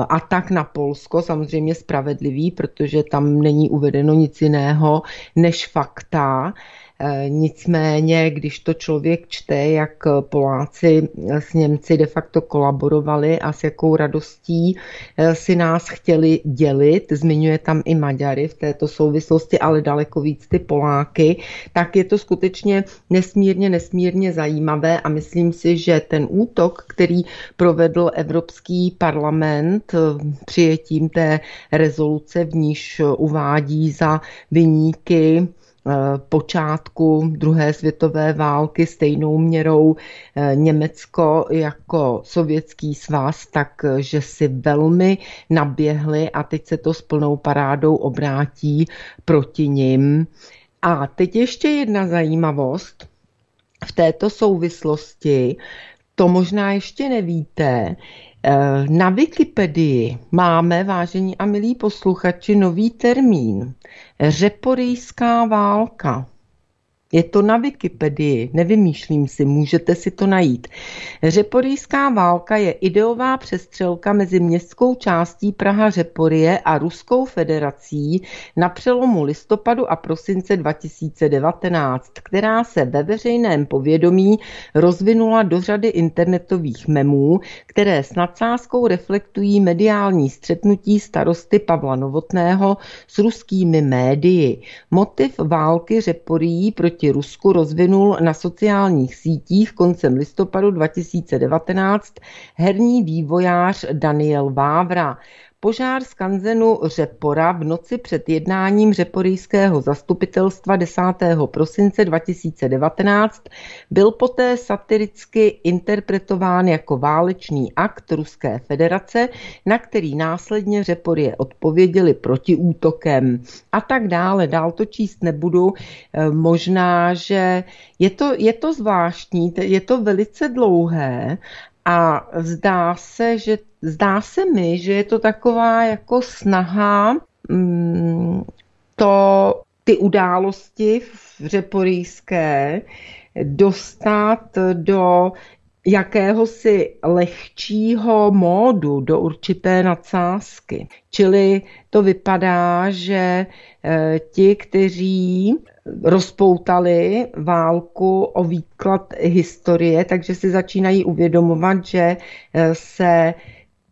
atak na Polsko, samozřejmě spravedlivý, protože tam není uvedeno nic jiného než fakta. Eh, Nicméně, když to člověk čte, jak Poláci s Němci de facto kolaborovali a s jakou radostí eh, si nás chtěli dělit, zmiňuje tam i Maďary v této souvislosti, ale daleko víc ty Poláky, tak je to skutečně nesmírně, nesmírně zajímavé a myslím si, že ten útok, který provedl Evropský parlament eh, přijetím té rezoluce, v níž uvádí za vyníky eh, počátku druhé světové války stejnou měrou eh, Německo jako sovětský svaz, takže si velmi naběhli a teď se to s plnou parádou obrátí proti nim. A teď ještě jedna zajímavost v této souvislosti, to možná ještě nevíte, eh, na Wikipedii máme, vážení a milí posluchači, nový termín. Řeporijská válka. Je to na Wikipedii, nevymýšlím si, můžete si to najít. Řeporijská válka je ideová přestřelka mezi městskou částí Praha Řeporie a Ruskou federací na přelomu listopadu a prosince 2019, která se ve veřejném povědomí rozvinula do řady internetových memů, které s nadsázkou reflektují mediální střetnutí starosty Pavla Novotného s ruskými médii. Motiv války Řeporií proti Rusku rozvinul na sociálních sítích koncem listopadu 2019 herní vývojář Daniel Vávra. Požár skanzenu Řepora v noci před jednáním Řeporijského zastupitelstva 10. prosince 2019 byl poté satiricky interpretován jako válečný akt Ruské federace, na který následně Řeporie odpověděli protiútokem a tak dále. Dál to číst nebudu. E, možná, že je to, je to zvláštní, je to velice dlouhé a zdá se, že zdá se mi, že je to taková jako snaha mm, to, ty události v Řeporijské dostat do jakéhosi lehčího módu, do určité nadsázky. Čili to vypadá, že eh, ti, kteří rozpoutali válku o výklad historie, takže si začínají uvědomovat, že eh, se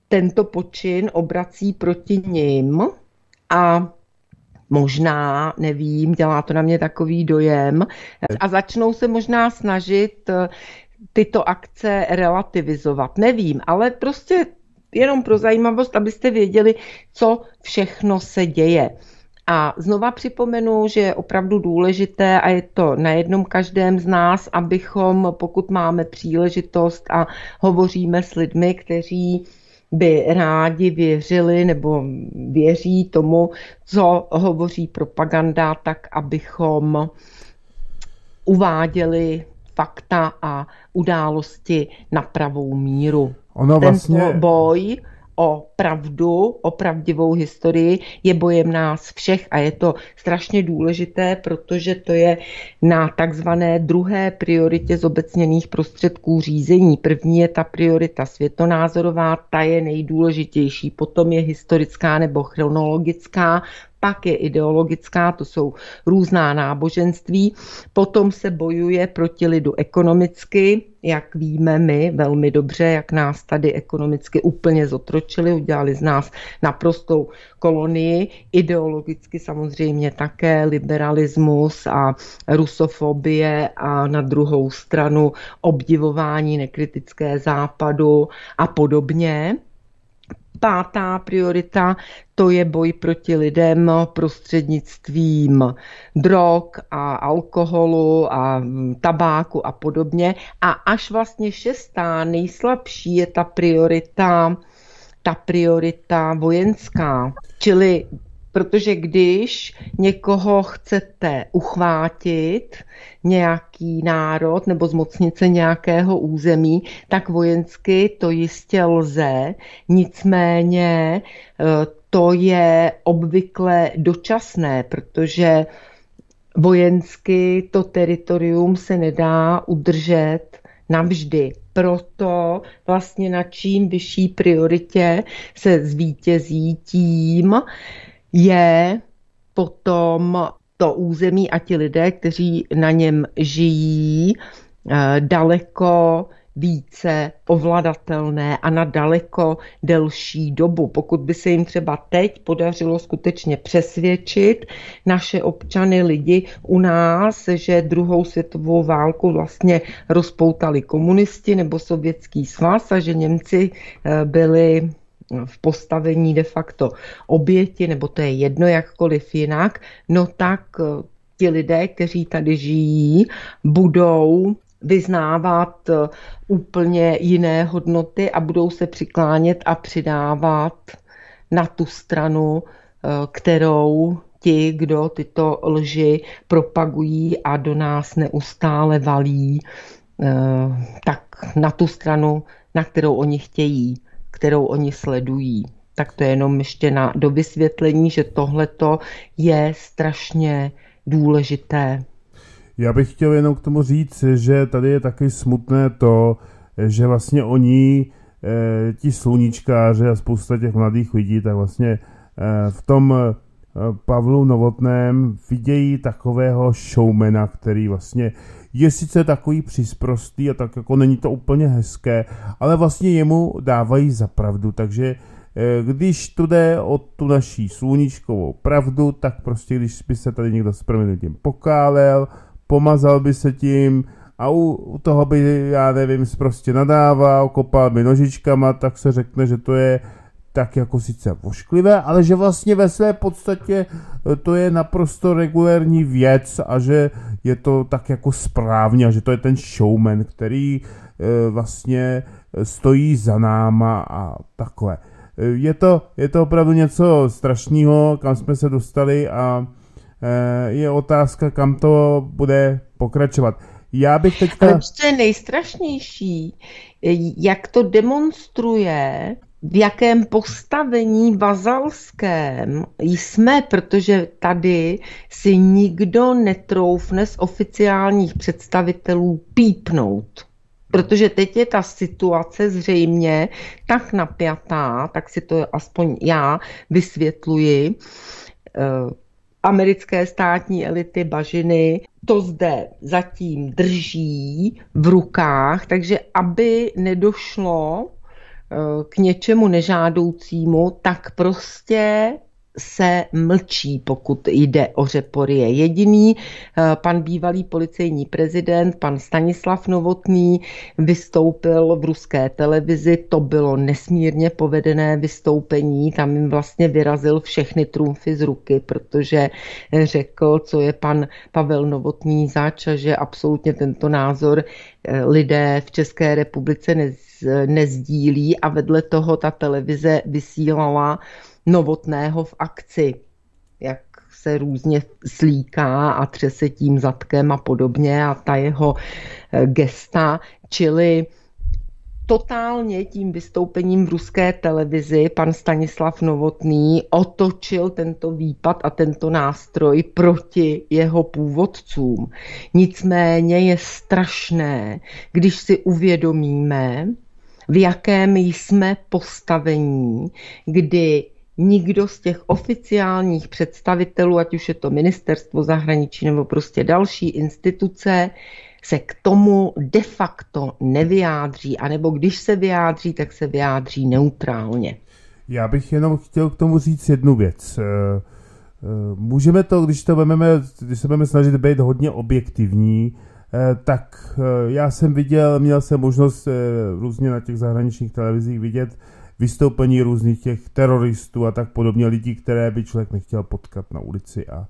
tento počin obrací proti ním a možná, nevím, dělá to na mě takový dojem a začnou se možná snažit eh, tyto akce relativizovat. Nevím, ale prostě jenom pro zajímavost, abyste věděli, co všechno se děje. A znova připomenu, že je opravdu důležité a je to na jednom každém z nás, abychom, pokud máme příležitost a hovoříme s lidmi, kteří by rádi věřili nebo věří tomu, co hovoří propaganda, tak abychom uváděli fakta a události na pravou míru. Ono vlastně... Tento boj o pravdu, o pravdivou historii je bojem nás všech a je to strašně důležité, protože to je na takzvané druhé prioritě zobecněných prostředků řízení. První je ta priorita světonázorová, ta je nejdůležitější, potom je historická nebo chronologická, pak je ideologická, to jsou různá náboženství, potom se bojuje proti lidu ekonomicky, jak víme my velmi dobře, jak nás tady ekonomicky úplně zotročili, udělali z nás naprostou kolonii, ideologicky samozřejmě také liberalismus a rusofobie a na druhou stranu obdivování nekritické západu a podobně. Pátá priorita to je boj proti lidem prostřednictvím drog a alkoholu a tabáku a podobně. A až vlastně šestá, nejslabší je ta priorita, ta priorita vojenská. Čili Protože když někoho chcete uchvátit, nějaký národ nebo zmocnit se nějakého území, tak vojensky to jistě lze. Nicméně eh, to je obvykle dočasné, protože vojensky to teritorium se nedá udržet navždy. Proto vlastně na čím vyšší prioritě se zvítězí tím, je potom to území a ti lidé, kteří na něm žijí, eh, daleko více ovladatelné a na daleko delší dobu. Pokud by se jim třeba teď podařilo skutečně přesvědčit naše občany, lidi u nás, že druhou světovou válku vlastně rozpoutali komunisti nebo sovětský svaz a že Němci eh, byli v postavení de facto oběti, nebo to je jedno jakkoliv jinak, no tak eh, ti lidé, kteří tady žijí, budou vyznávat eh, úplně jiné hodnoty a budou se přiklánět a přidávat na tu stranu, eh, kterou ti, kdo tyto lži propagují a do nás neustále valí, tak na tu stranu, na kterou oni chtějí kterou oni sledují. Tak to je jenom ještě na dovysvětlení, že tohleto je strašně důležité. Já bych chtěl jenom k tomu říct, že tady je taky smutné to, že vlastně oni, eh, ti sluníčkáři a spousta těch mladých lidí, tak vlastně eh, v tom Pavlu Novotném vidějí takového showmana, který vlastně je sice takový přisprostý a tak jako není to úplně hezké, ale vlastně jemu dávají za pravdu, takže eh, když tu jde o tu naší sluníčkovou pravdu, tak prostě když by se tady někdo s proměnutím pokálel, pomazal by se tím a u, u toho by, já nevím, prostě nadával, kopal by nožičkama, tak se řekne, že to je tak jako sice vošklivé, ale že vlastně ve své podstatě e, to je naprosto regulérní věc a že je to tak jako správně a že to je ten showman, který e, vlastně stojí za náma a takhle. Je to, je to opravdu něco strašného, kam jsme se dostali a je otázka, kam to bude pokračovat. Já bych teďka... Ale co je nejstrašnější, jak to demonstruje v jakém postavení vazalském jsme, protože tady si nikdo netroufne z oficiálních představitelů pípnout. Protože teď je ta situace zřejmě tak napjatá, tak si to aspoň já vysvětluji, eh, americké státní elity bažiny to zde zatím drží v rukách, takže aby nedošlo k něčemu nežádoucímu, tak prostě se mlčí, pokud jde o Řeporie. Jediný eh, pan bývalý policejní prezident, pan Stanislav Novotný, vystoupil v ruské televizi. To bylo nesmírně povedené vystoupení. Tam jim vlastně vyrazil všechny trumfy z ruky, protože řekl, co je pan Pavel Novotný zač že absolutně tento názor eh, lidé v České republice nezdílí a vedle toho ta televize vysílala Novotného v akci, jak se různě slíká a třese tím zadkem a podobně a ta jeho eh, gesta, čili totálně tím vystoupením v ruské televizi pan Stanislav Novotný otočil tento výpad a tento nástroj proti jeho původcům. Nicméně je strašné, když si uvědomíme, v jakém jsme postavení, kdy nikdo z těch oficiálních představitelů, ať už je to ministerstvo zahraničí nebo prostě další instituce, se k tomu de facto nevyjádří, anebo když se vyjádří, tak se vyjádří neutrálně. Já bych jenom chtěl k tomu říct jednu věc. Eh, eh, můžeme to, když to vememe, když se budeme snažit být hodně objektivní, tak já jsem viděl, měl jsem možnost různě na těch zahraničních televizích vidět vystoupení různých těch teroristů a tak podobně, lidí, které by člověk nechtěl potkat na ulici. A,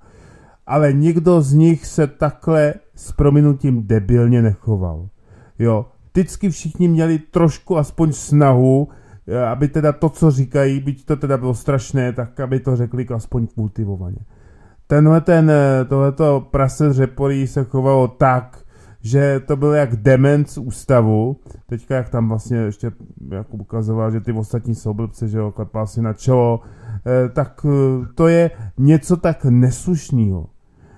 ale nikdo z nich se takhle s prominutím debilně nechoval. Jo, vždycky všichni měli trošku aspoň snahu, eh, aby teda to, co říkají, byť to teda bylo strašné, tak aby to řekli aspoň kultivovaně. Tenhle ten, eh, tohleto prase z se chovalo tak, že to byl jak dement z ústavu, teďka jak tam vlastně ještě jako ukazoval, že ty ostatní jsou blbce, že jo, klepal si na čelo, eh, tak eh, to je něco tak neslušného,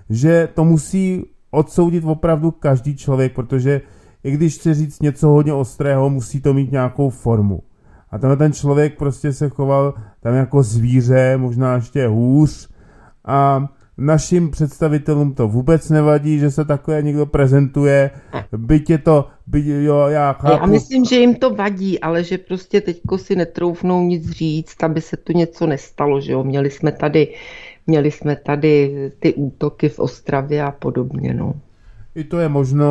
že to musí odsoudit opravdu každý člověk, protože i když chce říct něco hodně ostrého, musí to mít nějakou formu. A tenhle ten člověk prostě se choval tam jako zvíře, možná ještě hůř. A Našim představitelům to vůbec nevadí, že se takhle někdo prezentuje, byť je to, byť, jo, já chápu. Já myslím, že jim to vadí, ale že prostě teďko si netroufnou nic říct, aby se tu něco nestalo, že jo. Měli jsme tady, měli jsme tady ty útoky v Ostravě a podobně, no. I to je možno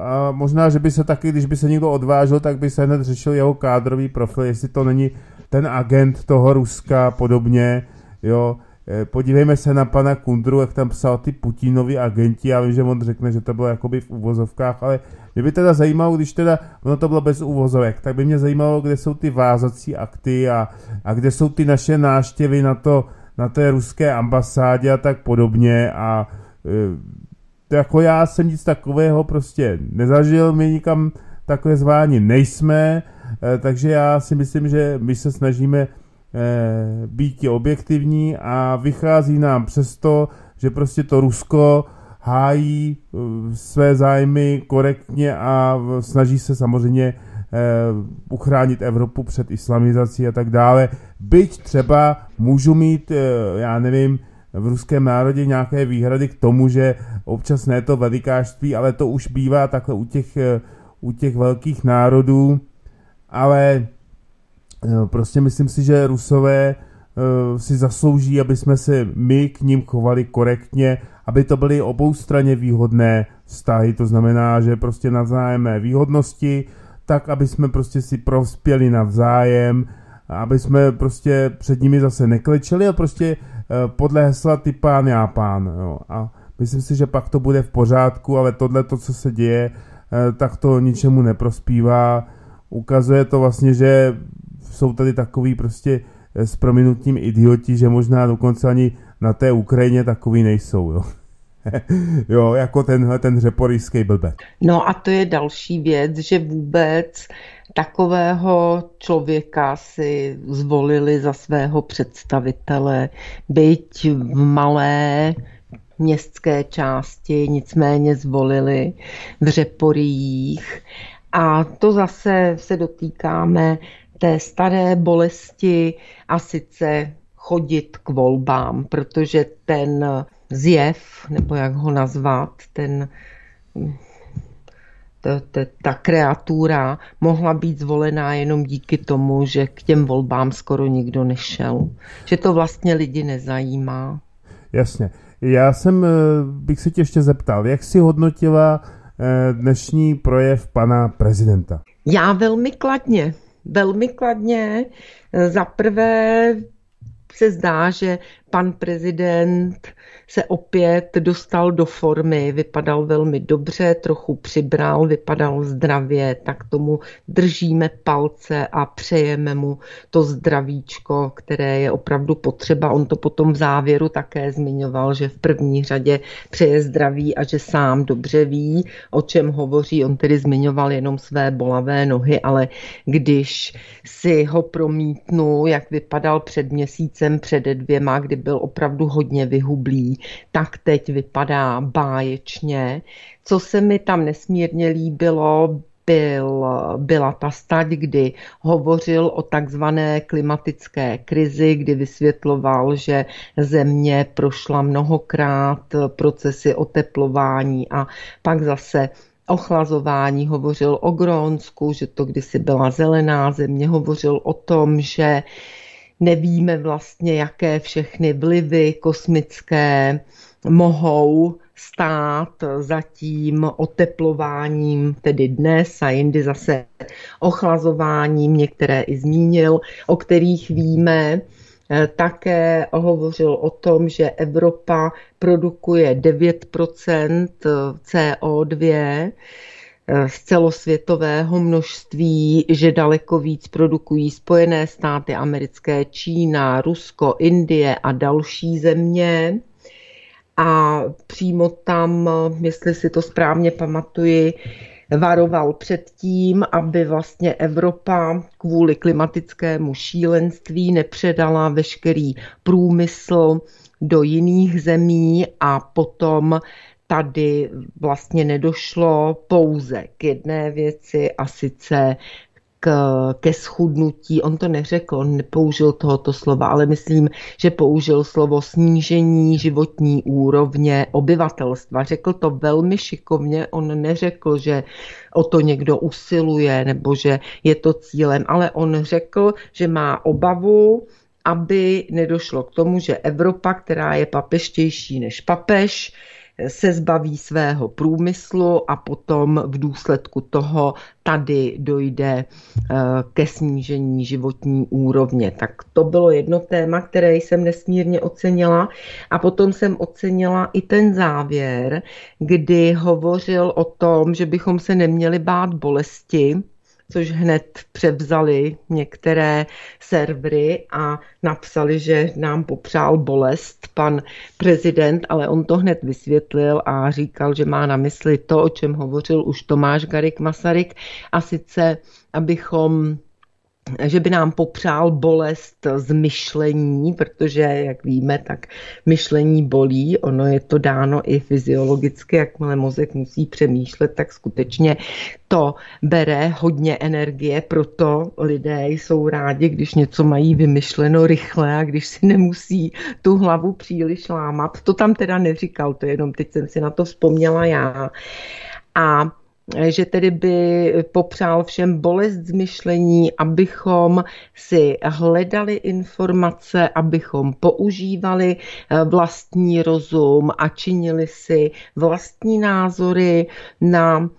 a možná, že by se taky, když by se někdo odvážil, tak by se hned řešil jeho kádrový profil, jestli to není ten agent toho Ruska a podobně, jo podívejme se na pana Kundru, jak tam psal ty Putinovi agenti, já vím, že on řekne, že to bylo jakoby v uvozovkách, ale mě by teda zajímalo, když teda, ono to bylo bez uvozovek, tak by mě zajímalo, kde jsou ty vázací akty a, a kde jsou ty naše náštěvy na to, na té ruské ambasádě a tak podobně. A e, jako já jsem nic takového prostě nezažil, my nikam takové zváni nejsme, e, takže já si myslím, že my se snažíme Eh, být objektivní a vychází nám přesto, že prostě to Rusko hájí eh, své zájmy korektně a snaží se samozřejmě eh, uchránit Evropu před islamizací a tak dále. Byť třeba můžu mít, já nevím, v ruském národě nějaké výhrady k tomu, že občas ne to velikářství, ale to už bývá takhle u těch, u těch velkých národů, ale Eh, prostě myslím si, že Rusové eh, si zaslouží, aby jsme se my k ním chovali korektně, aby to byly oboustranně výhodné vztahy, to znamená, že prostě navzájemné výhodnosti, tak aby jsme prostě si prospěli navzájem aby jsme prostě před nimi zase neklečeli a prostě podle hesla ty pán já pán. Jo. A myslím si, že pak to bude v pořádku, ale tohle, to, co se děje, tak to ničemu neprospívá. Ukazuje to vlastně, že jsou tady takový prostě s prominutím idioti, že možná dokonce ani na té Ukrajině takový nejsou, jo. jo, jako tenhle ten řeporijský blbec. No a to je další věc, že vůbec takového člověka si zvolili za svého představitele, byť v malé městské části, nicméně zvolili v Řeporijích. A to zase se dotýkáme té staré bolesti a sice chodit k volbám, protože ten zjev, nebo jak ho nazvat, ten ta, ta, ta kreatura mohla být zvolená jenom díky tomu, že k těm volbám skoro nikdo nešel. Že to vlastně lidi nezajímá. Jasně. Já jsem, eh, bych se tě ještě zeptal, jak si hodnotila eh, dnešní projev pana prezidenta? Já velmi kladně. Velmi kladně. Za prvé se zdá, že pan prezident se opět dostal do formy, vypadal velmi dobře, trochu přibral, vypadal zdravě, tak tomu držíme palce a přejeme mu to zdravíčko, které je opravdu potřeba. On to potom v závěru také zmiňoval, že v první řadě přeje zdraví a že sám dobře ví, o čem hovoří. On tedy zmiňoval jenom své bolavé nohy, ale když si ho promítnu, jak vypadal před měsícem, před dvěma, kdy byl opravdu hodně vyhublý, tak teď vypadá báječně. Co se mi tam nesmírně líbilo, byl, byla ta stať, kdy hovořil o takzvané klimatické krizi, kdy vysvětloval, že země prošla mnohokrát procesy oteplování a pak zase ochlazování, hovořil o Grónsku, že to kdysi byla zelená země, hovořil o tom, že nevíme vlastně, jaké všechny vlivy kosmické mohou stát za tím oteplováním, tedy dnes a jindy zase ochlazováním, některé i zmínil, o kterých víme. Také hovořil o tom, že Evropa produkuje 9% CO2, z celosvětového množství, že daleko víc produkují Spojené státy americké, Čína, Rusko, Indie a další země. A přímo tam, jestli si to správně pamatuji, varoval před tím, aby vlastně Evropa kvůli klimatickému šílenství nepředala veškerý průmysl do jiných zemí a potom tady vlastně nedošlo pouze k jedné věci a sice k, ke schudnutí. On to neřekl, on nepoužil tohoto slova, ale myslím, že použil slovo snížení životní úrovně obyvatelstva. Řekl to velmi šikovně, on neřekl, že o to někdo usiluje nebo že je to cílem, ale on řekl, že má obavu, aby nedošlo k tomu, že Evropa, která je papeštější než papež, se zbaví svého průmyslu a potom v důsledku toho tady dojde eh, ke snížení životní úrovně. Tak to bylo jedno téma, které jsem nesmírně ocenila. A potom jsem ocenila i ten závěr, kdy hovořil o tom, že bychom se neměli bát bolesti, což hned převzali některé servery a napsali, že nám popřál bolest pan prezident, ale on to hned vysvětlil a říkal, že má na mysli to, o čem hovořil už Tomáš Garik Masaryk, a sice abychom že by nám popřál bolest z myšlení, protože, jak víme, tak myšlení bolí. Ono je to dáno i fyziologicky, jakmile mozek musí přemýšlet, tak skutečně to bere hodně energie, proto lidé jsou rádi, když něco mají vymyšleno rychle a když si nemusí tu hlavu příliš lámat. To tam teda neříkal, to jenom teď jsem si na to vzpomněla já. A že tedy by popřál všem bolest z myšlení, abychom si hledali informace, abychom používali eh, vlastní rozum a činili si vlastní názory na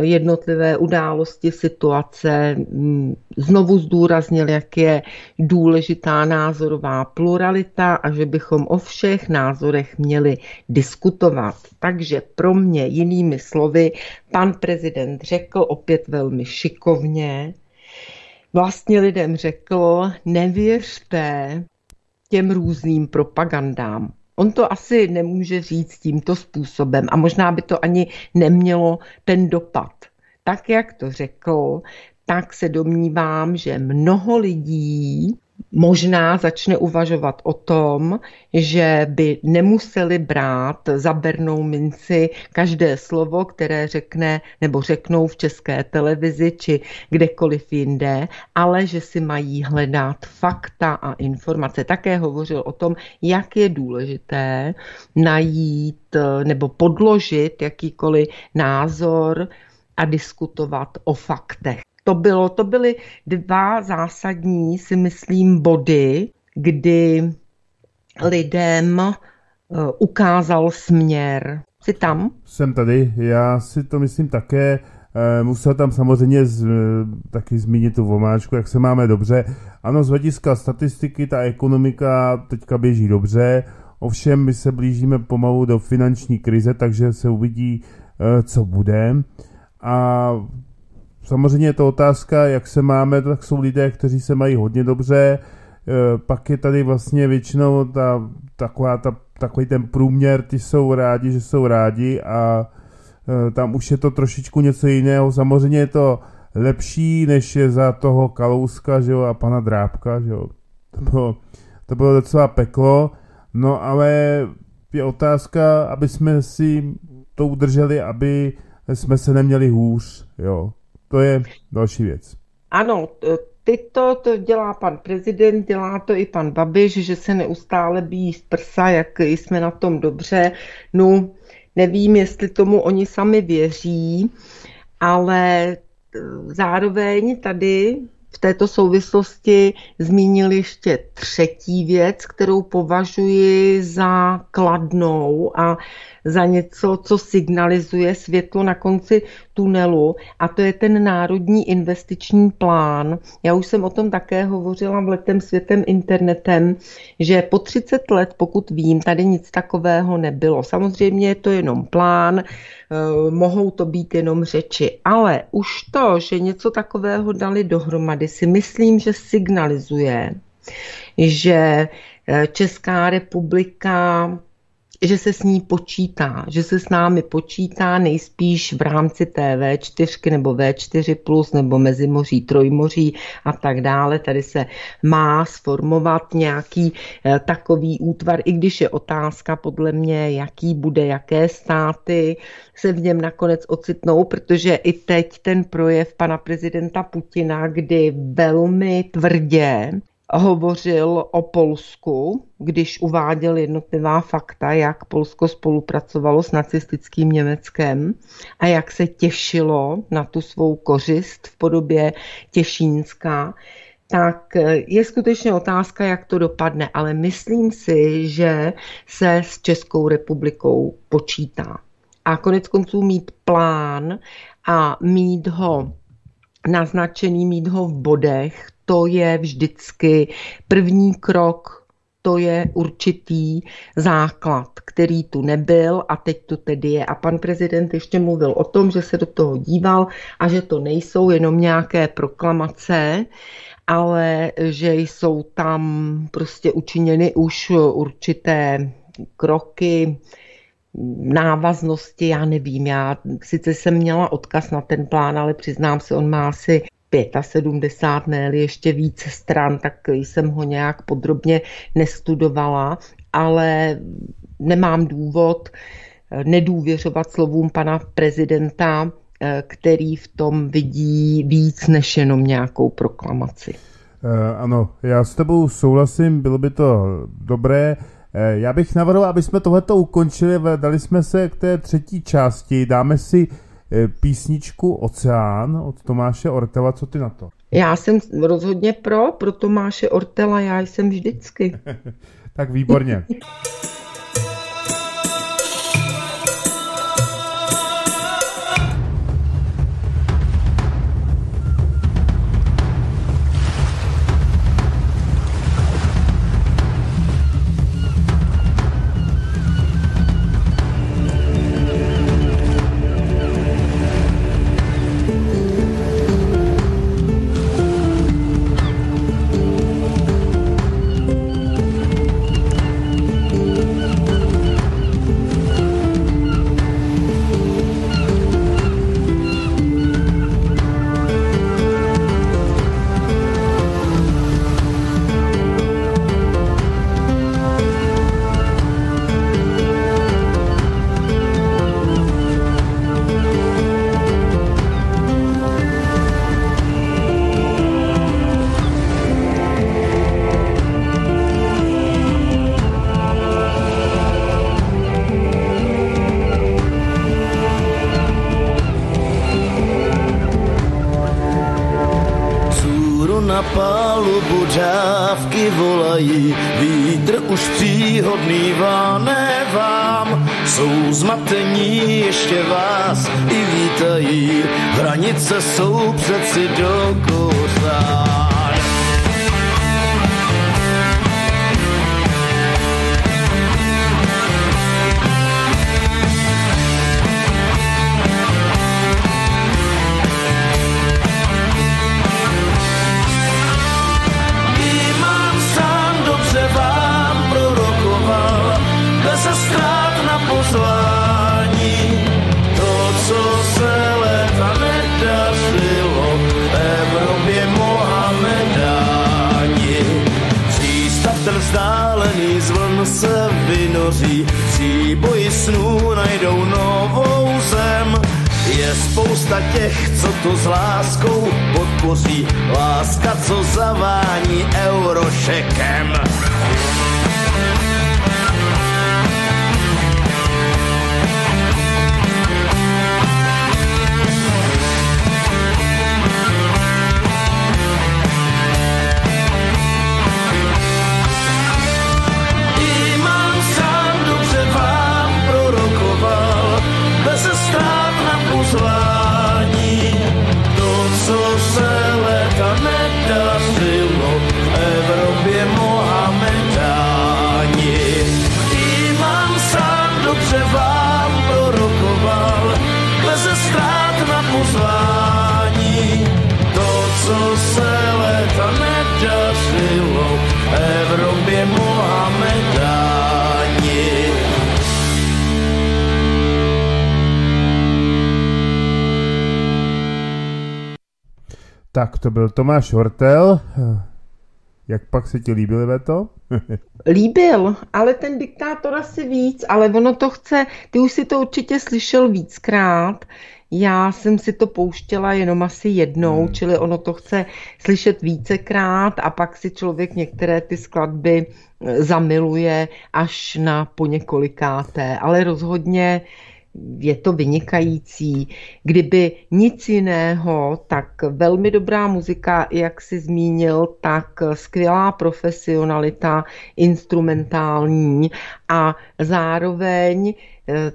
jednotlivé události, situace, mm, znovu zdůraznil, jak je důležitá názorová pluralita a že bychom o všech názorech měli diskutovat. Takže pro mě jinými slovy pan prezident řekl opět velmi šikovně, vlastně lidem řekl, nevěřte těm různým propagandám. On to asi nemůže říct tímto způsobem a možná by to ani nemělo ten dopad. Tak, jak to řekl, tak se domnívám, že mnoho lidí možná začne uvažovat o tom, že by nemuseli brát za bernou minci každé slovo, které řekne nebo řeknou v české televizi či kdekoliv jinde, ale že si mají hledat fakta a informace. Také hovořil o tom, jak je důležité najít nebo podložit jakýkoliv názor a diskutovat o faktech to bylo, to byly dva zásadní, si myslím, body, kdy lidem eh, ukázal směr. Jsi tam? Jsem tady, já si to myslím také. Eh, musel tam samozřejmě z, eh, taky zmínit tu vomáčku, jak se máme dobře. Ano, z hlediska statistiky ta ekonomika teďka běží dobře, ovšem my se blížíme pomalu do finanční krize, takže se uvidí, co bude. A Samozřejmě je to otázka, jak se máme, tak jsou lidé, kteří se mají hodně dobře, e, pak je tady vlastně většinou ta, taková, ta, takový ten průměr, ty jsou rádi, že jsou rádi a e, tam už je to trošičku něco jiného. Samozřejmě je to lepší, než je za toho Kalouska že jo, a pana Drábka. Že jo. To, bylo, to bylo docela peklo, no ale je otázka, aby jsme si to udrželi, aby jsme se neměli hůř. Jo. To je další věc. Ano, tyto to dělá pan prezident, dělá to i pan Babiš, že se neustále bíjí z prsa, jak jsme na tom dobře. No, nevím, jestli tomu oni sami věří, ale zároveň tady v této souvislosti zmínil ještě třetí věc, kterou považuji za kladnou a za něco, co signalizuje světlo na konci tunelu a to je ten národní investiční plán. Já už jsem o tom také hovořila v letem světem internetem, že po 30 let, pokud vím, tady nic takového nebylo. Samozřejmě je to jenom plán, eh, mohou to být jenom řeči, ale už to, že něco takového dali dohromady, si myslím, že signalizuje, že eh, Česká republika že se s ní počítá, že se s námi počítá nejspíš v rámci té V4 nebo V4+, plus, nebo Mezimoří, Trojmoří a tak dále. Tady se má sformovat nějaký eh, takový útvar, i když je otázka podle mě, jaký bude, jaké státy se v něm nakonec ocitnou, protože i teď ten projev pana prezidenta Putina, kdy velmi tvrdě hovořil o Polsku, když uváděl jednotlivá fakta, jak Polsko spolupracovalo s nacistickým Německem a jak se těšilo na tu svou kořist v podobě Těšínska, tak je skutečně otázka, jak to dopadne, ale myslím si, že se s Českou republikou počítá. A konec konců mít plán a mít ho naznačený, mít ho v bodech, to je vždycky první krok, to je určitý základ, který tu nebyl a teď tu tedy je. A pan prezident ještě mluvil o tom, že se do toho díval a že to nejsou jenom nějaké proklamace, ale že jsou tam prostě učiněny už určité kroky, návaznosti, já nevím, já sice jsem měla odkaz na ten plán, ale přiznám se, on má asi 75, ne ještě víc stran, tak jsem ho nějak podrobně nestudovala, ale nemám důvod eh, nedůvěřovat slovům pana prezidenta, eh, který v tom vidí víc než jenom nějakou proklamaci. Eh, ano, já s tebou souhlasím, bylo by to dobré. Já bych navrhl, aby jsme tohleto ukončili, dali jsme se k té třetí části, dáme si písničku Oceán od Tomáše Ortela. Co ty na to? Já jsem rozhodně pro, pro Tomáše Ortela, já jsem vždycky. tak výborně. se vynoří, příboji snů najdou novou zem. Je spousta těch, co to s láskou podpoří, láska, co zavání eurošekem. Tak to byl Tomáš Hortel. Jak pak se ti líbil, Veto? Líbil, ale ten diktátor asi víc, ale ono to chce, ty už si to určitě slyšel víckrát, já jsem si to pouštěla jenom asi jednou, hmm. čili ono to chce slyšet vícekrát a pak si člověk některé ty skladby zamiluje až na poněkolikáté, ale rozhodně je to vynikající. Kdyby nic jiného, tak velmi dobrá muzika, jak si zmínil, tak skvělá profesionalita instrumentální a zároveň eh,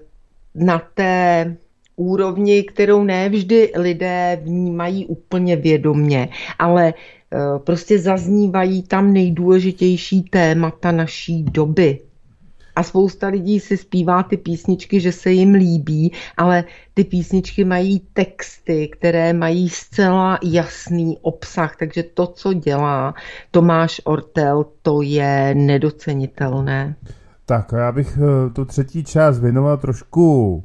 na té úrovni, kterou nevždy lidé vnímají úplně vědomně, ale eh, prostě zaznívají tam nejdůležitější témata naší doby. A spousta lidí si zpívá ty písničky, že se jim líbí, ale ty písničky mají texty, které mají zcela jasný obsah, takže to, co dělá Tomáš Ortel, to je nedocenitelné. Tak a já bych eh, tu třetí část věnoval trošku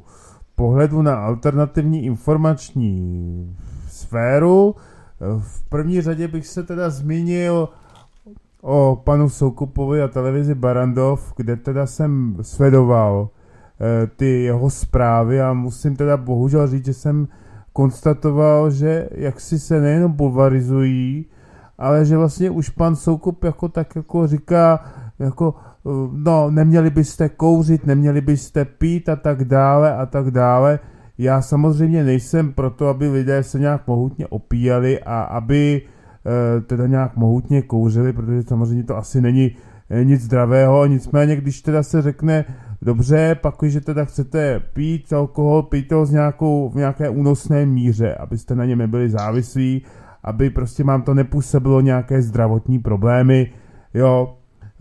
pohledu na alternativní informační sféru. Eh, v první řadě bych se teda zmínil o panu Soukupovi a televizi Barandov, kde teda jsem sledoval e, ty jeho zprávy a musím teda bohužel říct, že jsem konstatoval, že jaksi se nejenom bulvarizují, ale že vlastně už pan Soukup jako tak jako říká, jako eh, no neměli byste kouřit, neměli byste pít a tak dále a tak dále. Já samozřejmě nejsem proto, aby lidé se nějak mohutně opíjali a aby Eh, teda nějak mohutně kouřili, protože samozřejmě to asi není eh, nic zdravého, nicméně když teda se řekne, dobře, pak když teda chcete pít alkohol, pijte ho z nějakou, v nějaké únosné míře, abyste na něm nebyli závislí, aby prostě vám to nepůsobilo nějaké zdravotní problémy, jo,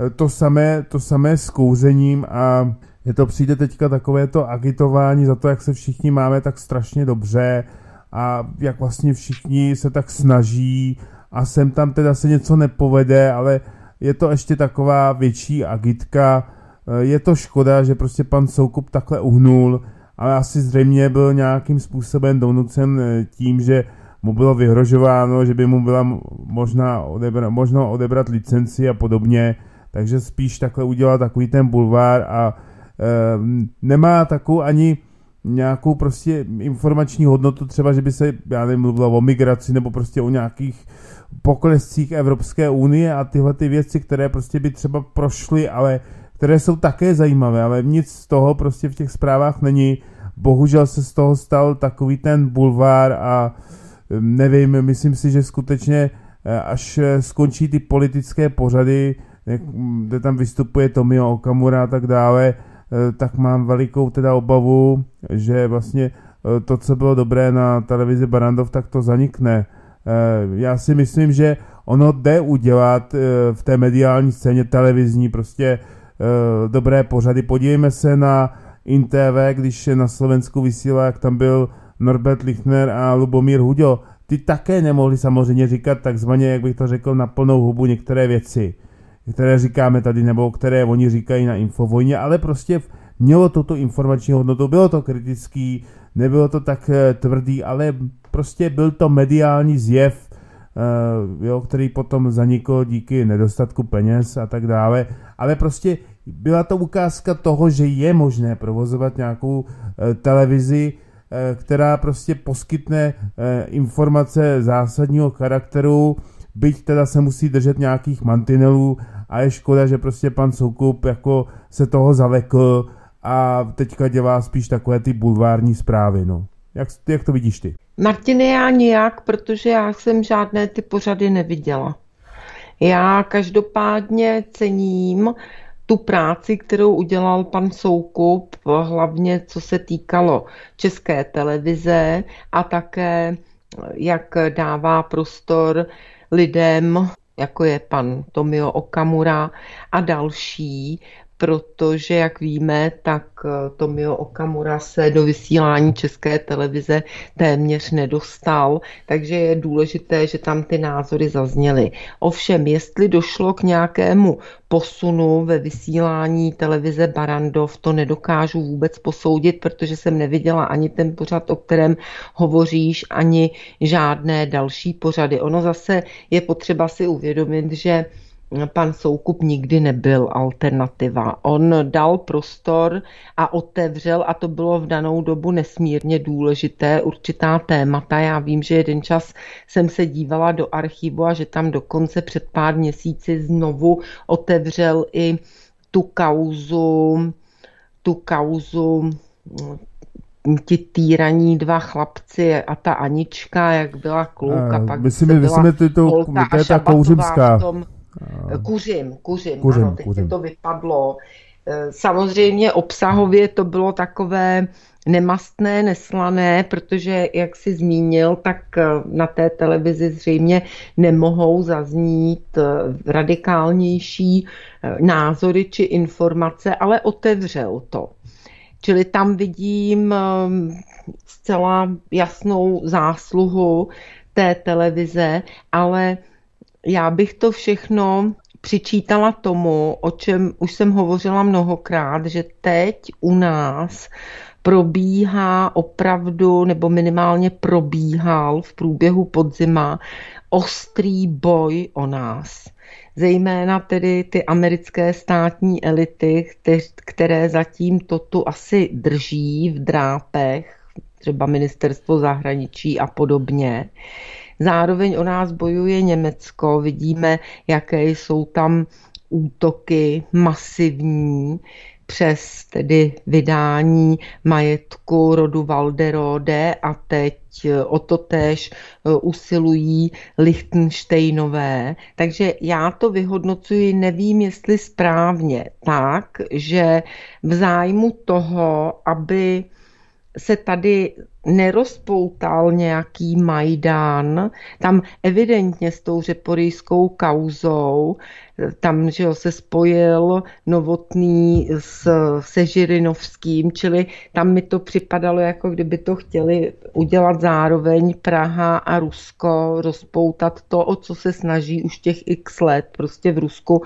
eh, to samé, to samé s kouřením a je to přijde teďka takové to agitování za to, jak se všichni máme tak strašně dobře a jak vlastně všichni se tak snaží a sem tam teda se něco nepovede, ale je to ještě taková větší agitka. Eh, je to škoda, že prostě pan Soukup takhle uhnul, ale asi zřejmě byl nějakým způsobem donucen eh, tím, že mu bylo vyhrožováno, že by mu byla možná odebra, možno odebrat licenci a podobně, takže spíš takhle udělal takový ten bulvár a e, nemá takovou ani nějakou prostě informační hodnotu, třeba, že by se, já nevím, mluvilo o migraci nebo prostě o nějakých poklescích Evropské unie a tyhle ty věci, které prostě by třeba prošly, ale které jsou také zajímavé, ale nic z toho prostě v těch zprávách není. Bohužel se z toho stal takový ten bulvár a nevím, myslím si, že skutečně až skončí ty politické pořady, kde tam vystupuje Tomio Okamura a tak dále, tak mám velikou teda obavu, že vlastně to, co bylo dobré na televizi Barandov, tak to zanikne. Já si myslím, že ono jde udělat v té mediální scéně televizní prostě dobré pořady. Podívejme se na InTV, když na Slovensku vysílá, jak tam byl Norbert Lichner a Lubomír Hudio. Ty také nemohli samozřejmě říkat takzvaně, jak bych to řekl, na plnou hubu některé věci, které říkáme tady, nebo které oni říkají na Infovojně, ale prostě mělo toto informační hodnotu, bylo to kritický, nebylo to tak eh, tvrdý, ale prostě byl to mediální zjev, uh, jo, který potom zanikl díky nedostatku peněz a tak dále, ale prostě byla to ukázka toho, že je možné provozovat nějakou e, televizi, e, která prostě poskytne informace zásadního charakteru, byť teda se musí držet nějakých mantinelů a je škoda, že prostě pan Soukup jako se toho zalekl a teďka dělá spíš takové ty bulvární zprávy, no. Jak, jak to vidíš ty? Martiny, já nijak, protože já jsem žádné ty pořady neviděla. Já každopádně cením tu práci, kterou udělal pan Soukup, hlavně co se týkalo české televize a také jak dává prostor lidem, jako je pan Tomio Okamura a další, protože, jak víme, tak eh, Tomio Okamura se do vysílání české televize téměř nedostal, takže je důležité, že tam ty názory zazněly. Ovšem, jestli došlo k nějakému posunu ve vysílání televize Barandov, to nedokážu vůbec posoudit, protože jsem neviděla ani ten pořad, o kterém hovoříš, ani žádné další pořady. Ono zase je potřeba si uvědomit, že pan Soukup nikdy nebyl alternativa. On dal prostor a otevřel, a to bylo v danou dobu nesmírně důležité, určitá témata. Já vím, že jeden čas jsem se dívala do archivu a že tam dokonce před pár měsíci znovu otevřel i tu kauzu, tu kauzu ti týraní dva chlapci a ta Anička, jak byla kluka, a, pak myslím, byla myslím, to, to, to je ta kouřimská. V tom, Kuřím, kuřím, kuřím, ano, teď kuřím. to vypadlo. E, samozřejmě obsahově to bylo takové nemastné, neslané, protože, jak si zmínil, tak na té televizi zřejmě nemohou zaznít radikálnější názory či informace, ale otevřel to. Čili tam vidím zcela jasnou zásluhu té televize, ale já bych to všechno přičítala tomu, o čem už jsem hovořila mnohokrát, že teď u nás probíhá opravdu, nebo minimálně probíhal v průběhu podzima ostrý boj o nás. Zejména tedy ty americké státní elity, které zatím to tu asi drží v drápech, třeba ministerstvo zahraničí a podobně. Zároveň o nás bojuje Německo, vidíme, jaké jsou tam útoky masivní přes tedy vydání majetku rodu Valderode a teď o to též e, usilují Lichtensteinové. Takže já to vyhodnocuji, nevím, jestli správně, tak, že v zájmu toho, aby se tady nerozpoutal nějaký Majdán, tam evidentně s tou řeporijskou kauzou, tam že jo, se spojil Novotný s, se Žirinovským, čili tam mi to připadalo, jako kdyby to chtěli udělat zároveň Praha a Rusko, rozpoutat to, o co se snaží už těch x let, prostě v Rusku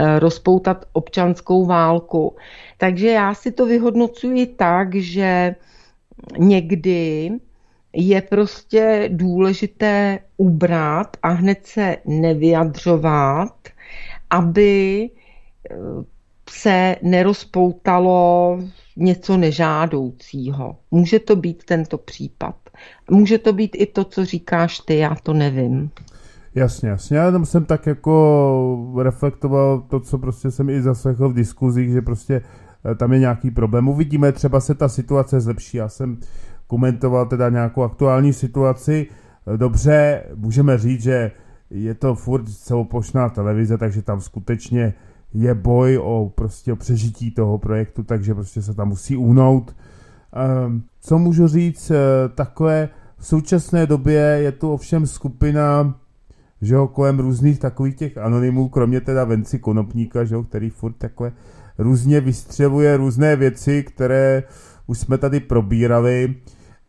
eh, rozpoutat občanskou válku. Takže já si to vyhodnocuji tak, že někdy je prostě důležité ubrat a hned se nevyjadřovat, aby eh, se nerozpoutalo něco nežádoucího. Může to být tento případ. Může to být i to, co říkáš ty, já to nevím. Jasně, jasně. Já tam jsem tak jako reflektoval to, co prostě jsem i zaslechl v diskuzích, že prostě tam je nějaký problém. Uvidíme, třeba se ta situace zlepší. Já jsem komentoval teda nějakou aktuální situaci. Eh, dobře, můžeme říct, že je to furt celoplošná televize, takže tam skutečně je boj o prostě o přežití toho projektu, takže prostě se tam musí uhnout. Ehm, co můžu říct, eh, takové v současné době je tu ovšem skupina, že jo, kolem různých takových těch anonymů, kromě teda Venci Konopníka, že jo, který furt takové různě vystřeluje různé věci, které už jsme tady probírali,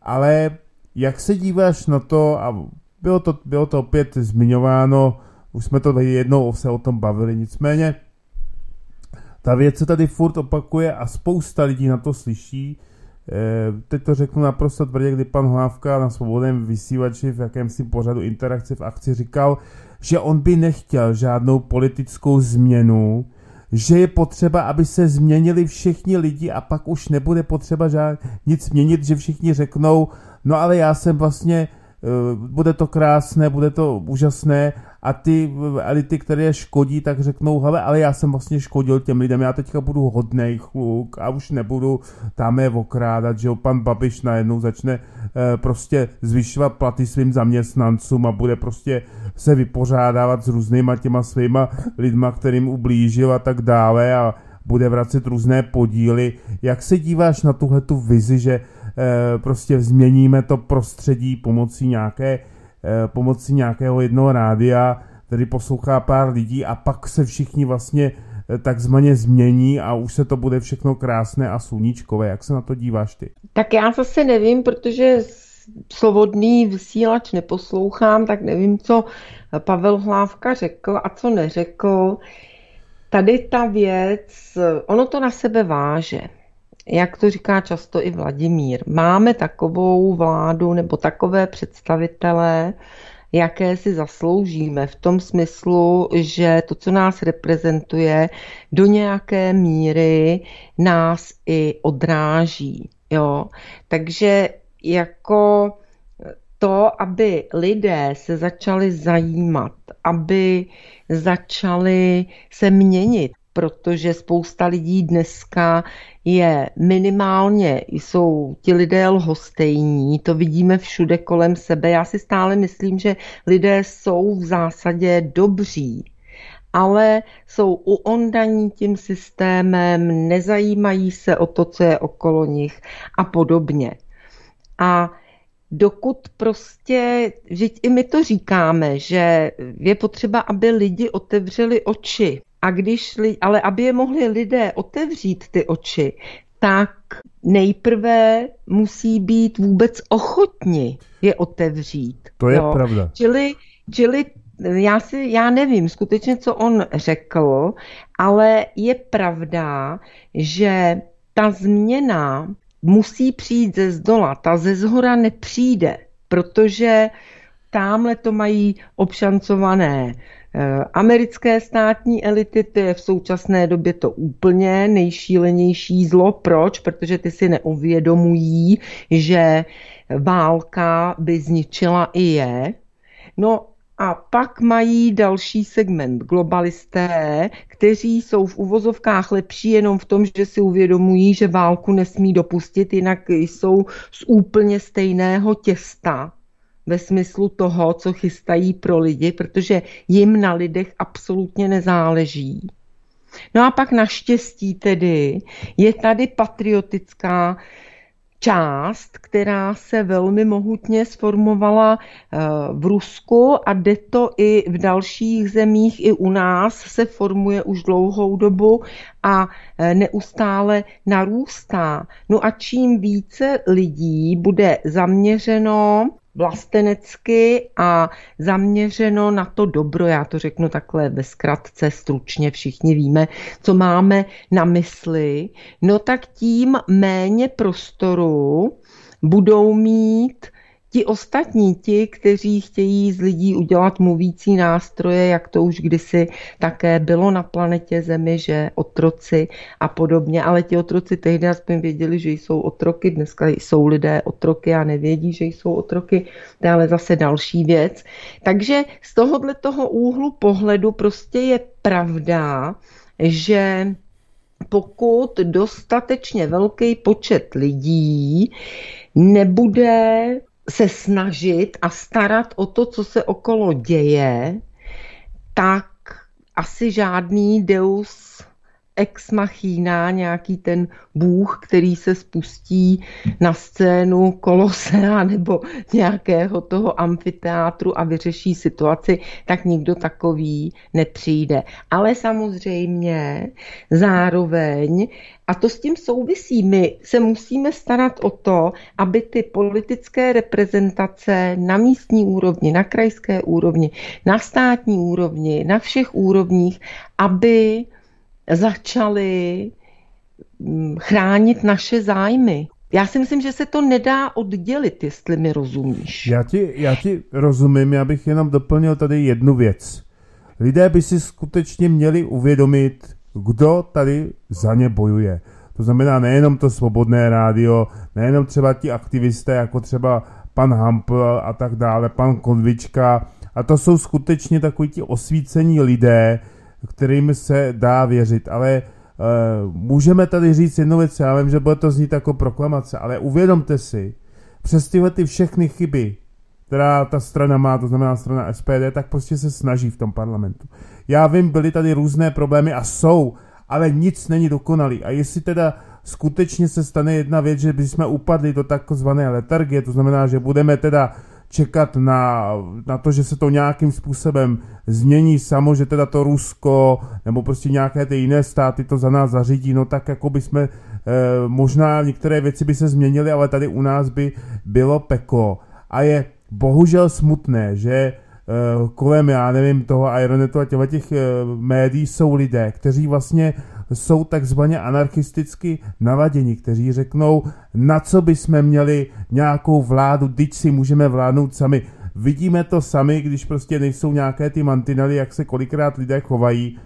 ale jak se díváš na to, a bylo to, bylo to opět zmiňováno, už jsme to jednou se o tom bavili, nicméně ta věc se tady furt opakuje a spousta lidí na to slyší. E, teď to řeknu naprosto tvrdě, kdy pan Hlávka na svobodném vysílači v jakémsi pořadu interakce v akci říkal, že on by nechtěl žádnou politickou změnu, že je potřeba, aby se změnili všichni lidi a pak už nebude potřeba žád, nic měnit, že všichni řeknou, no ale já jsem vlastně, bude to krásné, bude to úžasné a ty elity, které škodí, tak řeknou, hele, ale já jsem vlastně škodil těm lidem, já teďka budu hodnej chluk a už nebudu tam je okrádat, že jo, pan Babiš najednou začne e, prostě zvyšovat platy svým zaměstnancům a bude prostě se vypořádávat s různýma těma svýma lidma, kterým ublížil a tak dále a bude vracet různé podíly. Jak se díváš na tuhle tu vizi, že prostě změníme to prostředí pomocí nějaké Eh, pomocí nějakého jednoho rádia, který poslouchá pár lidí a pak se všichni vlastně eh, takzvaně změní a už se to bude všechno krásné a sluníčkové. Jak se na to díváš ty? Tak já zase nevím, protože svobodný vysílač neposlouchám, tak nevím, co Pavel Hlávka řekl a co neřekl. Tady ta věc, ono to na sebe váže jak to říká často i Vladimír, máme takovou vládu nebo takové představitele, jaké si zasloužíme v tom smyslu, že to, co nás reprezentuje, do nějaké míry nás i odráží. Jo? Takže jako to, aby lidé se začali zajímat, aby začali se měnit, protože spousta lidí dneska je minimálně, jsou ti lidé lhostejní, to vidíme všude kolem sebe. Já si stále myslím, že lidé jsou v zásadě dobří, ale jsou uondaní tím systémem, nezajímají se o to, co je okolo nich a podobně. A dokud prostě, že i my to říkáme, že je potřeba, aby lidi otevřeli oči a když, ale aby je mohli lidé otevřít ty oči, tak nejprve musí být vůbec ochotni je otevřít. To je jo. pravda. Čili, čili já, si, já nevím skutečně, co on řekl, ale je pravda, že ta změna musí přijít ze zdola, ta ze zhora nepřijde, protože tamhle to mají obšancované americké státní elity, to je v současné době to úplně nejšílenější zlo. Proč? Protože ty si neuvědomují, že válka by zničila i je. No a pak mají další segment globalisté, kteří jsou v uvozovkách lepší jenom v tom, že si uvědomují, že válku nesmí dopustit, jinak jsou z úplně stejného těsta ve smyslu toho, co chystají pro lidi, protože jim na lidech absolutně nezáleží. No a pak naštěstí tedy je tady patriotická část, která se velmi mohutně sformovala eh, v Rusku a jde to i v dalších zemích, i u nás se formuje už dlouhou dobu a eh, neustále narůstá. No a čím více lidí bude zaměřeno vlastenecky a zaměřeno na to dobro, já to řeknu takhle ve zkratce, stručně, všichni víme, co máme na mysli, no tak tím méně prostoru budou mít ti ostatní, ti, kteří chtějí z lidí udělat mluvící nástroje, jak to už kdysi také bylo na planetě Zemi, že otroci a podobně, ale ti otroci tehdy aspoň věděli, že jsou otroky, dneska jsou lidé otroky a nevědí, že jsou otroky, to je ale zase další věc. Takže z tohohle toho úhlu pohledu prostě je pravda, že pokud dostatečně velký počet lidí nebude se snažit a starat o to, co se okolo děje, tak asi žádný deus ex machina, nějaký ten bůh, který se spustí na scénu kolosea nebo nějakého toho amfiteátru a vyřeší situaci, tak nikdo takový nepřijde. Ale samozřejmě zároveň, a to s tím souvisí, my se musíme starat o to, aby ty politické reprezentace na místní úrovni, na krajské úrovni, na státní úrovni, na všech úrovních, aby začali mm, chránit naše zájmy. Já si myslím, že se to nedá oddělit, jestli mi rozumíš. Já ti, já ti rozumím, já bych jenom doplnil tady jednu věc. Lidé by si skutečně měli uvědomit, kdo tady za ně bojuje. To znamená nejenom to svobodné rádio, nejenom třeba ti aktivisté, jako třeba pan Hampl a tak dále, pan Konvička. A to jsou skutečně takoví ti osvícení lidé, kterým se dá věřit, ale uh, můžeme tady říct jednu věc, já vím, že bude to znít jako proklamace, ale uvědomte si, přes tyhle ty všechny chyby, která ta strana má, to znamená strana SPD, tak prostě se snaží v tom parlamentu. Já vím, byly tady různé problémy a jsou, ale nic není dokonalý. A jestli teda skutečně se stane jedna věc, že bychom upadli do takzvané letargie, to znamená, že budeme teda čekat na, na to, že se to nějakým způsobem změní samo, že teda to Rusko nebo prostě nějaké ty jiné státy to za nás zařídí, no tak jako by jsme, e, možná některé věci by se změnily, ale tady u nás by bylo peklo. A je bohužel smutné, že e, kolem, já nevím, toho Ironetu a těch e, médií jsou lidé, kteří vlastně jsou takzvaně anarchisticky naladěni, kteří řeknou, na co bychom měli nějakou vládu, teď si můžeme vládnout sami. Vidíme to sami, když prostě nejsou nějaké ty mantinely, jak se kolikrát lidé chovají.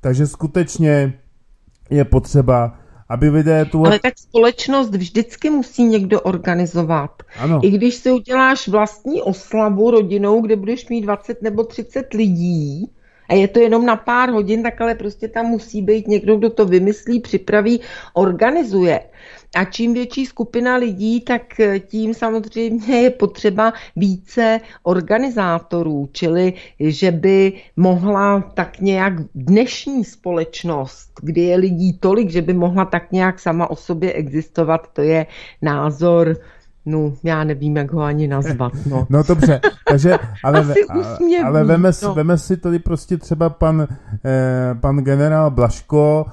Takže skutečně je potřeba, aby lidé tu... Ale tak společnost vždycky musí někdo organizovat. Ano. I když si uděláš vlastní oslavu rodinou, kde budeš mít 20 nebo 30 lidí, a je to jenom na pár hodin, tak ale prostě tam musí být někdo, kdo to vymyslí, připraví, organizuje. A čím větší skupina lidí, tak tím samozřejmě je potřeba více organizátorů, čili že by mohla tak nějak dnešní společnost, kdy je lidí tolik, že by mohla tak nějak sama o sobě existovat, to je názor No, já nevím, jak ho ani nazvat. No, no dobře, takže, ale, Asi ale veme, no. veme si tady prostě třeba pan, eh, pan generál Blaško,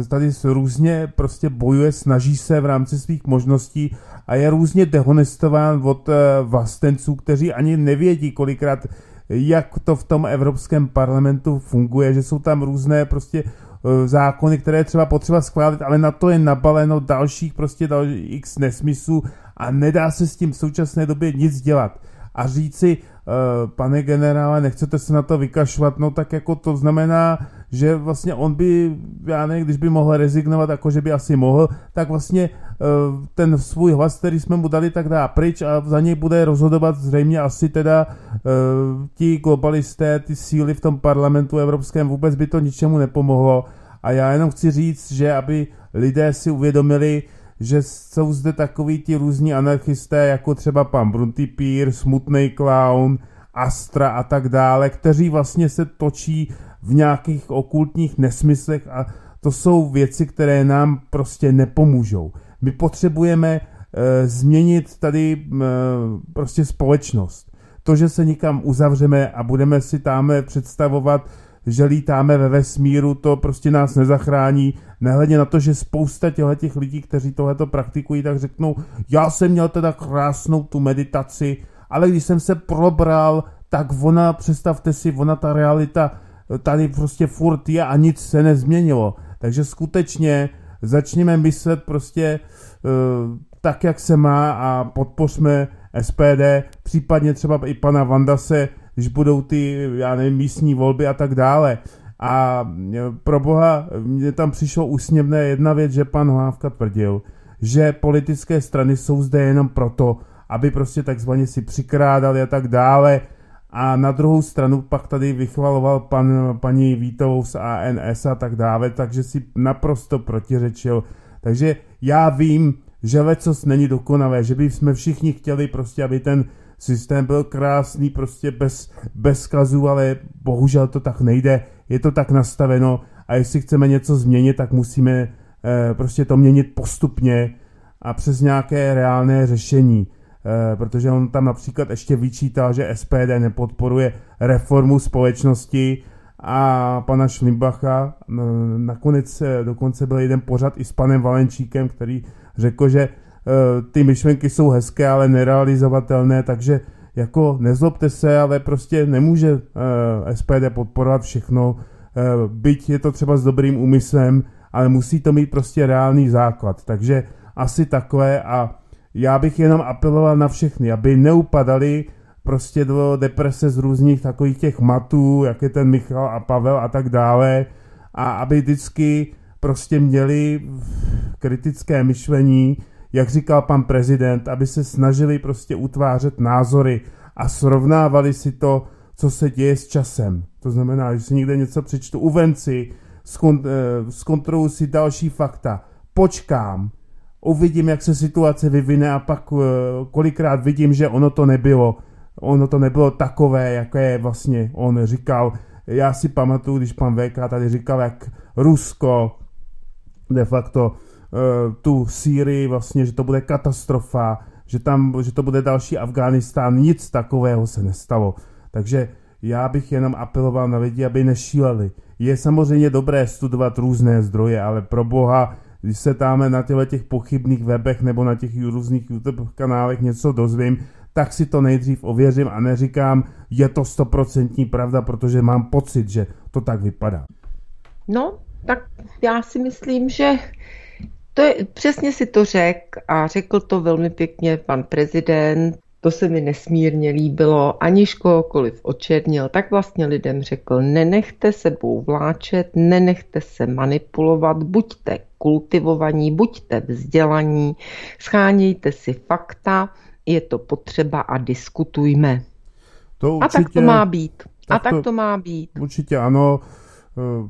eh, tady různě prostě bojuje, snaží se v rámci svých možností a je různě dehonestován od eh, vlastenců, kteří ani nevědí kolikrát, jak to v tom Evropském parlamentu funguje, že jsou tam různé prostě eh, zákony, které třeba potřeba schválit, ale na to je nabaleno dalších prostě další x nesmyslů a nedá se s tím v současné době nic dělat. A říci, uh, pane generále, nechcete se na to vykašvat, no tak jako to znamená, že vlastně on by, já nevím, když by mohl rezignovat, jako že by asi mohl, tak vlastně uh, ten svůj hlas, který jsme mu dali, tak dá pryč a za něj bude rozhodovat zřejmě asi teda uh, ti globalisté, ty síly v tom parlamentu evropském, vůbec by to ničemu nepomohlo. A já jenom chci říct, že aby lidé si uvědomili, že jsou zde takový ti různí anarchisté, jako třeba pan Brunty Pír, Smutný clown, Astra a tak dále, kteří vlastně se točí v nějakých okultních nesmyslech a to jsou věci, které nám prostě nepomůžou. My potřebujeme e, změnit tady e, prostě společnost. To, že se nikam uzavřeme a budeme si tam představovat, že lítáme ve vesmíru, to prostě nás nezachrání. Nehledě na to, že spousta těch lidí, kteří tohleto praktikují, tak řeknou, já jsem měl teda krásnou tu meditaci, ale když jsem se probral, tak ona, představte si, ona ta realita tady prostě furt je a nic se nezměnilo. Takže skutečně začněme myslet prostě uh, tak, jak se má a podpořme SPD, případně třeba i pana Vandase, když budou ty, já nevím, místní volby a tak dále. A e, pro boha, mně tam přišlo úsměvné jedna věc, že pan Hlávka tvrdil, že politické strany jsou zde jenom proto, aby prostě takzvaně si přikrádali a tak dále. A na druhou stranu pak tady vychvaloval pan, paní Vítovou z ANS a tak dále, takže si naprosto protiřečil. Takže já vím, že lecos není dokonalé, že by jsme všichni chtěli prostě, aby ten systém byl krásný, prostě bez, bez kazů, ale bohužel to tak nejde, je to tak nastaveno a jestli chceme něco změnit, tak musíme eh, prostě to měnit postupně a přes nějaké reálné řešení. Eh, protože on tam například ještě vyčítal, že SPD nepodporuje reformu společnosti a pana Šlimbacha. Nakonec eh, dokonce byl jeden pořad i s panem Valenčíkem, který řekl, že Eh, ty myšlenky jsou hezké, ale nerealizovatelné, takže jako nezlobte se, ale prostě nemůže eh, SPD podporovat všechno, eh, byť je to třeba s dobrým úmyslem, ale musí to mít prostě reálný základ. Takže asi takové a já bych jenom apeloval na všechny, aby neupadali prostě do deprese z různých takových těch matů, jak je ten Michal a Pavel a tak dále a aby vždycky prostě měli kritické myšlení, jak říkal pan prezident, aby se snažili prostě utvářet názory a srovnávali si to, co se děje s časem. To znamená, že si někde něco přečtu u venci, eh, zkontroluji si další fakta, počkám, uvidím, jak se situace vyvine a pak eh, kolikrát vidím, že ono to nebylo, ono to nebylo takové, jaké vlastně on říkal. Já si pamatuju, když pan VK tady říkal, jak Rusko de facto tu Sýrii vlastně, že to bude katastrofa, že, tam, že to bude další Afghánistán, nic takového se nestalo. Takže já bych jenom apeloval na lidi, aby nešíleli. Je samozřejmě dobré studovat různé zdroje, ale pro boha, když se tam na těchto těch pochybných webech nebo na těch různých YouTube kanálech něco dozvím, tak si to nejdřív ověřím a neříkám, je to stoprocentní pravda, protože mám pocit, že to tak vypadá. No, tak já si myslím, že to je, přesně si to řekl a řekl to velmi pěkně pan prezident. To se mi nesmírně líbilo, aniž kohokoliv očernil, tak vlastně lidem řekl, nenechte sebou vláčet, nenechte se manipulovat, buďte kultivovaní, buďte vzdělaní, schánějte si fakta, je to potřeba a diskutujme. To určitě, a tak to má být. Tak a tak to, to má být. Určitě ano. Eh,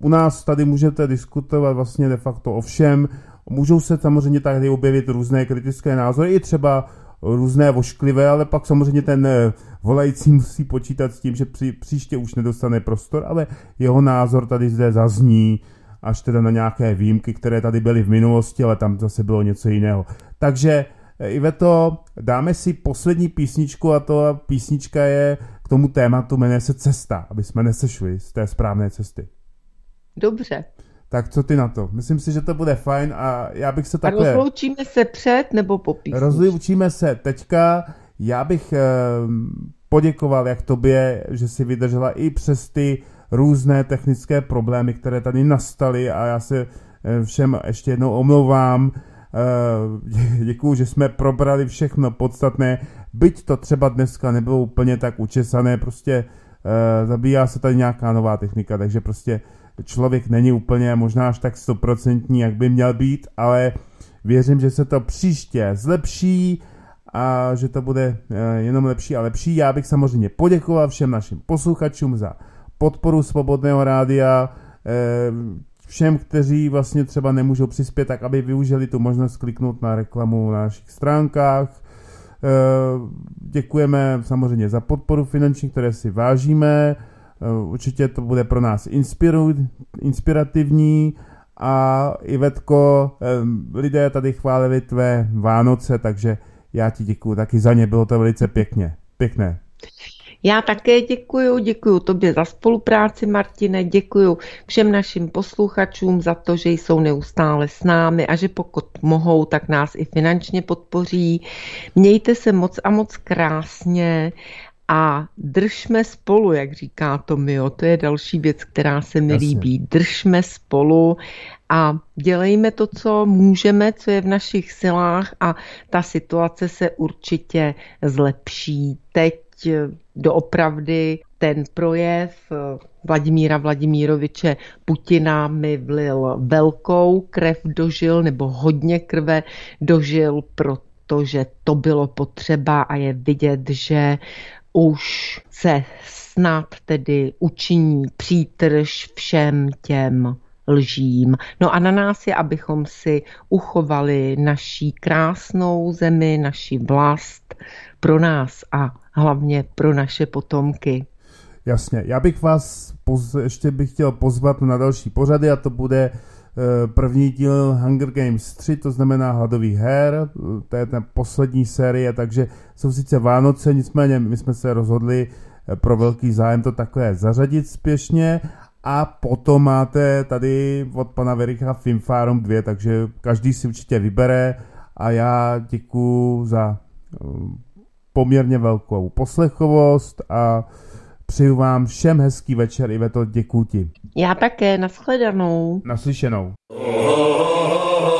u nás tady můžete diskutovat vlastně de facto o všem. Můžou se samozřejmě tady objevit různé kritické názory, i třeba různé vošklivé, ale pak samozřejmě ten eh, volající musí počítat s tím, že při, příště už nedostane prostor, ale jeho názor tady zde zazní, až teda na nějaké výjimky, které tady byly v minulosti, ale tam zase bylo něco jiného. Takže eh, Iveto, dáme si poslední písničku a to písnička je k tomu tématu, jmenuje se Cesta, aby jsme nesešli z té správné cesty. Dobře. Tak co ty na to? Myslím si, že to bude fajn a já bych se takhle... A rozloučíme se před nebo po písničce? Rozloučíme se teďka. Já bych eh, poděkoval jak tobě, že si vydržela i přes ty různé technické problémy, které tady nastaly a já se eh, všem ještě jednou omlouvám. Eh, děkuju, že jsme probrali všechno podstatné, byť to třeba dneska nebylo úplně tak učesané, prostě zabíjá se tady nějaká nová technika, takže prostě člověk není úplně možná až tak stoprocentní, jak by měl být, ale věřím, že se to příště zlepší a že to bude eh, jenom lepší a lepší. Já bych samozřejmě poděkoval všem našim posluchačům za podporu Svobodného rádia, eh, všem, kteří vlastně třeba nemůžou přispět, tak aby využili tu možnost kliknout na reklamu na našich stránkách. Eh, děkujeme samozřejmě za podporu finanční, které si vážíme. Eh, určitě to bude pro nás inspiru, inspirativní a Ivetko, lidé tady chválili tvé Vánoce, takže já ti děkuji taky za ně, bylo to velice pěkně, pěkné. Já také děkuji, děkuji tobě za spolupráci, Martine, děkuji všem našim posluchačům za to, že jsou neustále s námi a že pokud mohou, tak nás i finančně podpoří. Mějte se moc a moc krásně a držme spolu, jak říká to Mio, to je další věc, která se mi Jasně. líbí. Držme spolu a dělejme to, co můžeme, co je v našich silách a ta situace se určitě zlepší. Teď doopravdy ten projev Vladimíra Vladimíroviče Putina mi vlil velkou krev dožil, nebo hodně krve dožil, protože to bylo potřeba a je vidět, že už se snad tedy učiní přítrž všem těm lžím. No a na nás je, abychom si uchovali naší krásnou zemi, naši vlast pro nás a hlavně pro naše potomky. Jasně, já bych vás poz, ještě bych chtěl pozvat na další pořady a to bude Eh, první díl Hunger Games 3, to znamená Hladový her, eh, to je ta poslední série, takže jsou sice Vánoce, nicméně my jsme se rozhodli eh, pro velký zájem to takhle zařadit spěšně. A potom máte tady od pana Vericha Fimfarum 2, takže každý si určitě vybere. A já děkuju za poměrně velkou poslechovost a Přeju vám všem hezký večer, Iveto, děkuji ti. Já také, naschledanou. Naslyšenou. Oh, oh, oh, oh.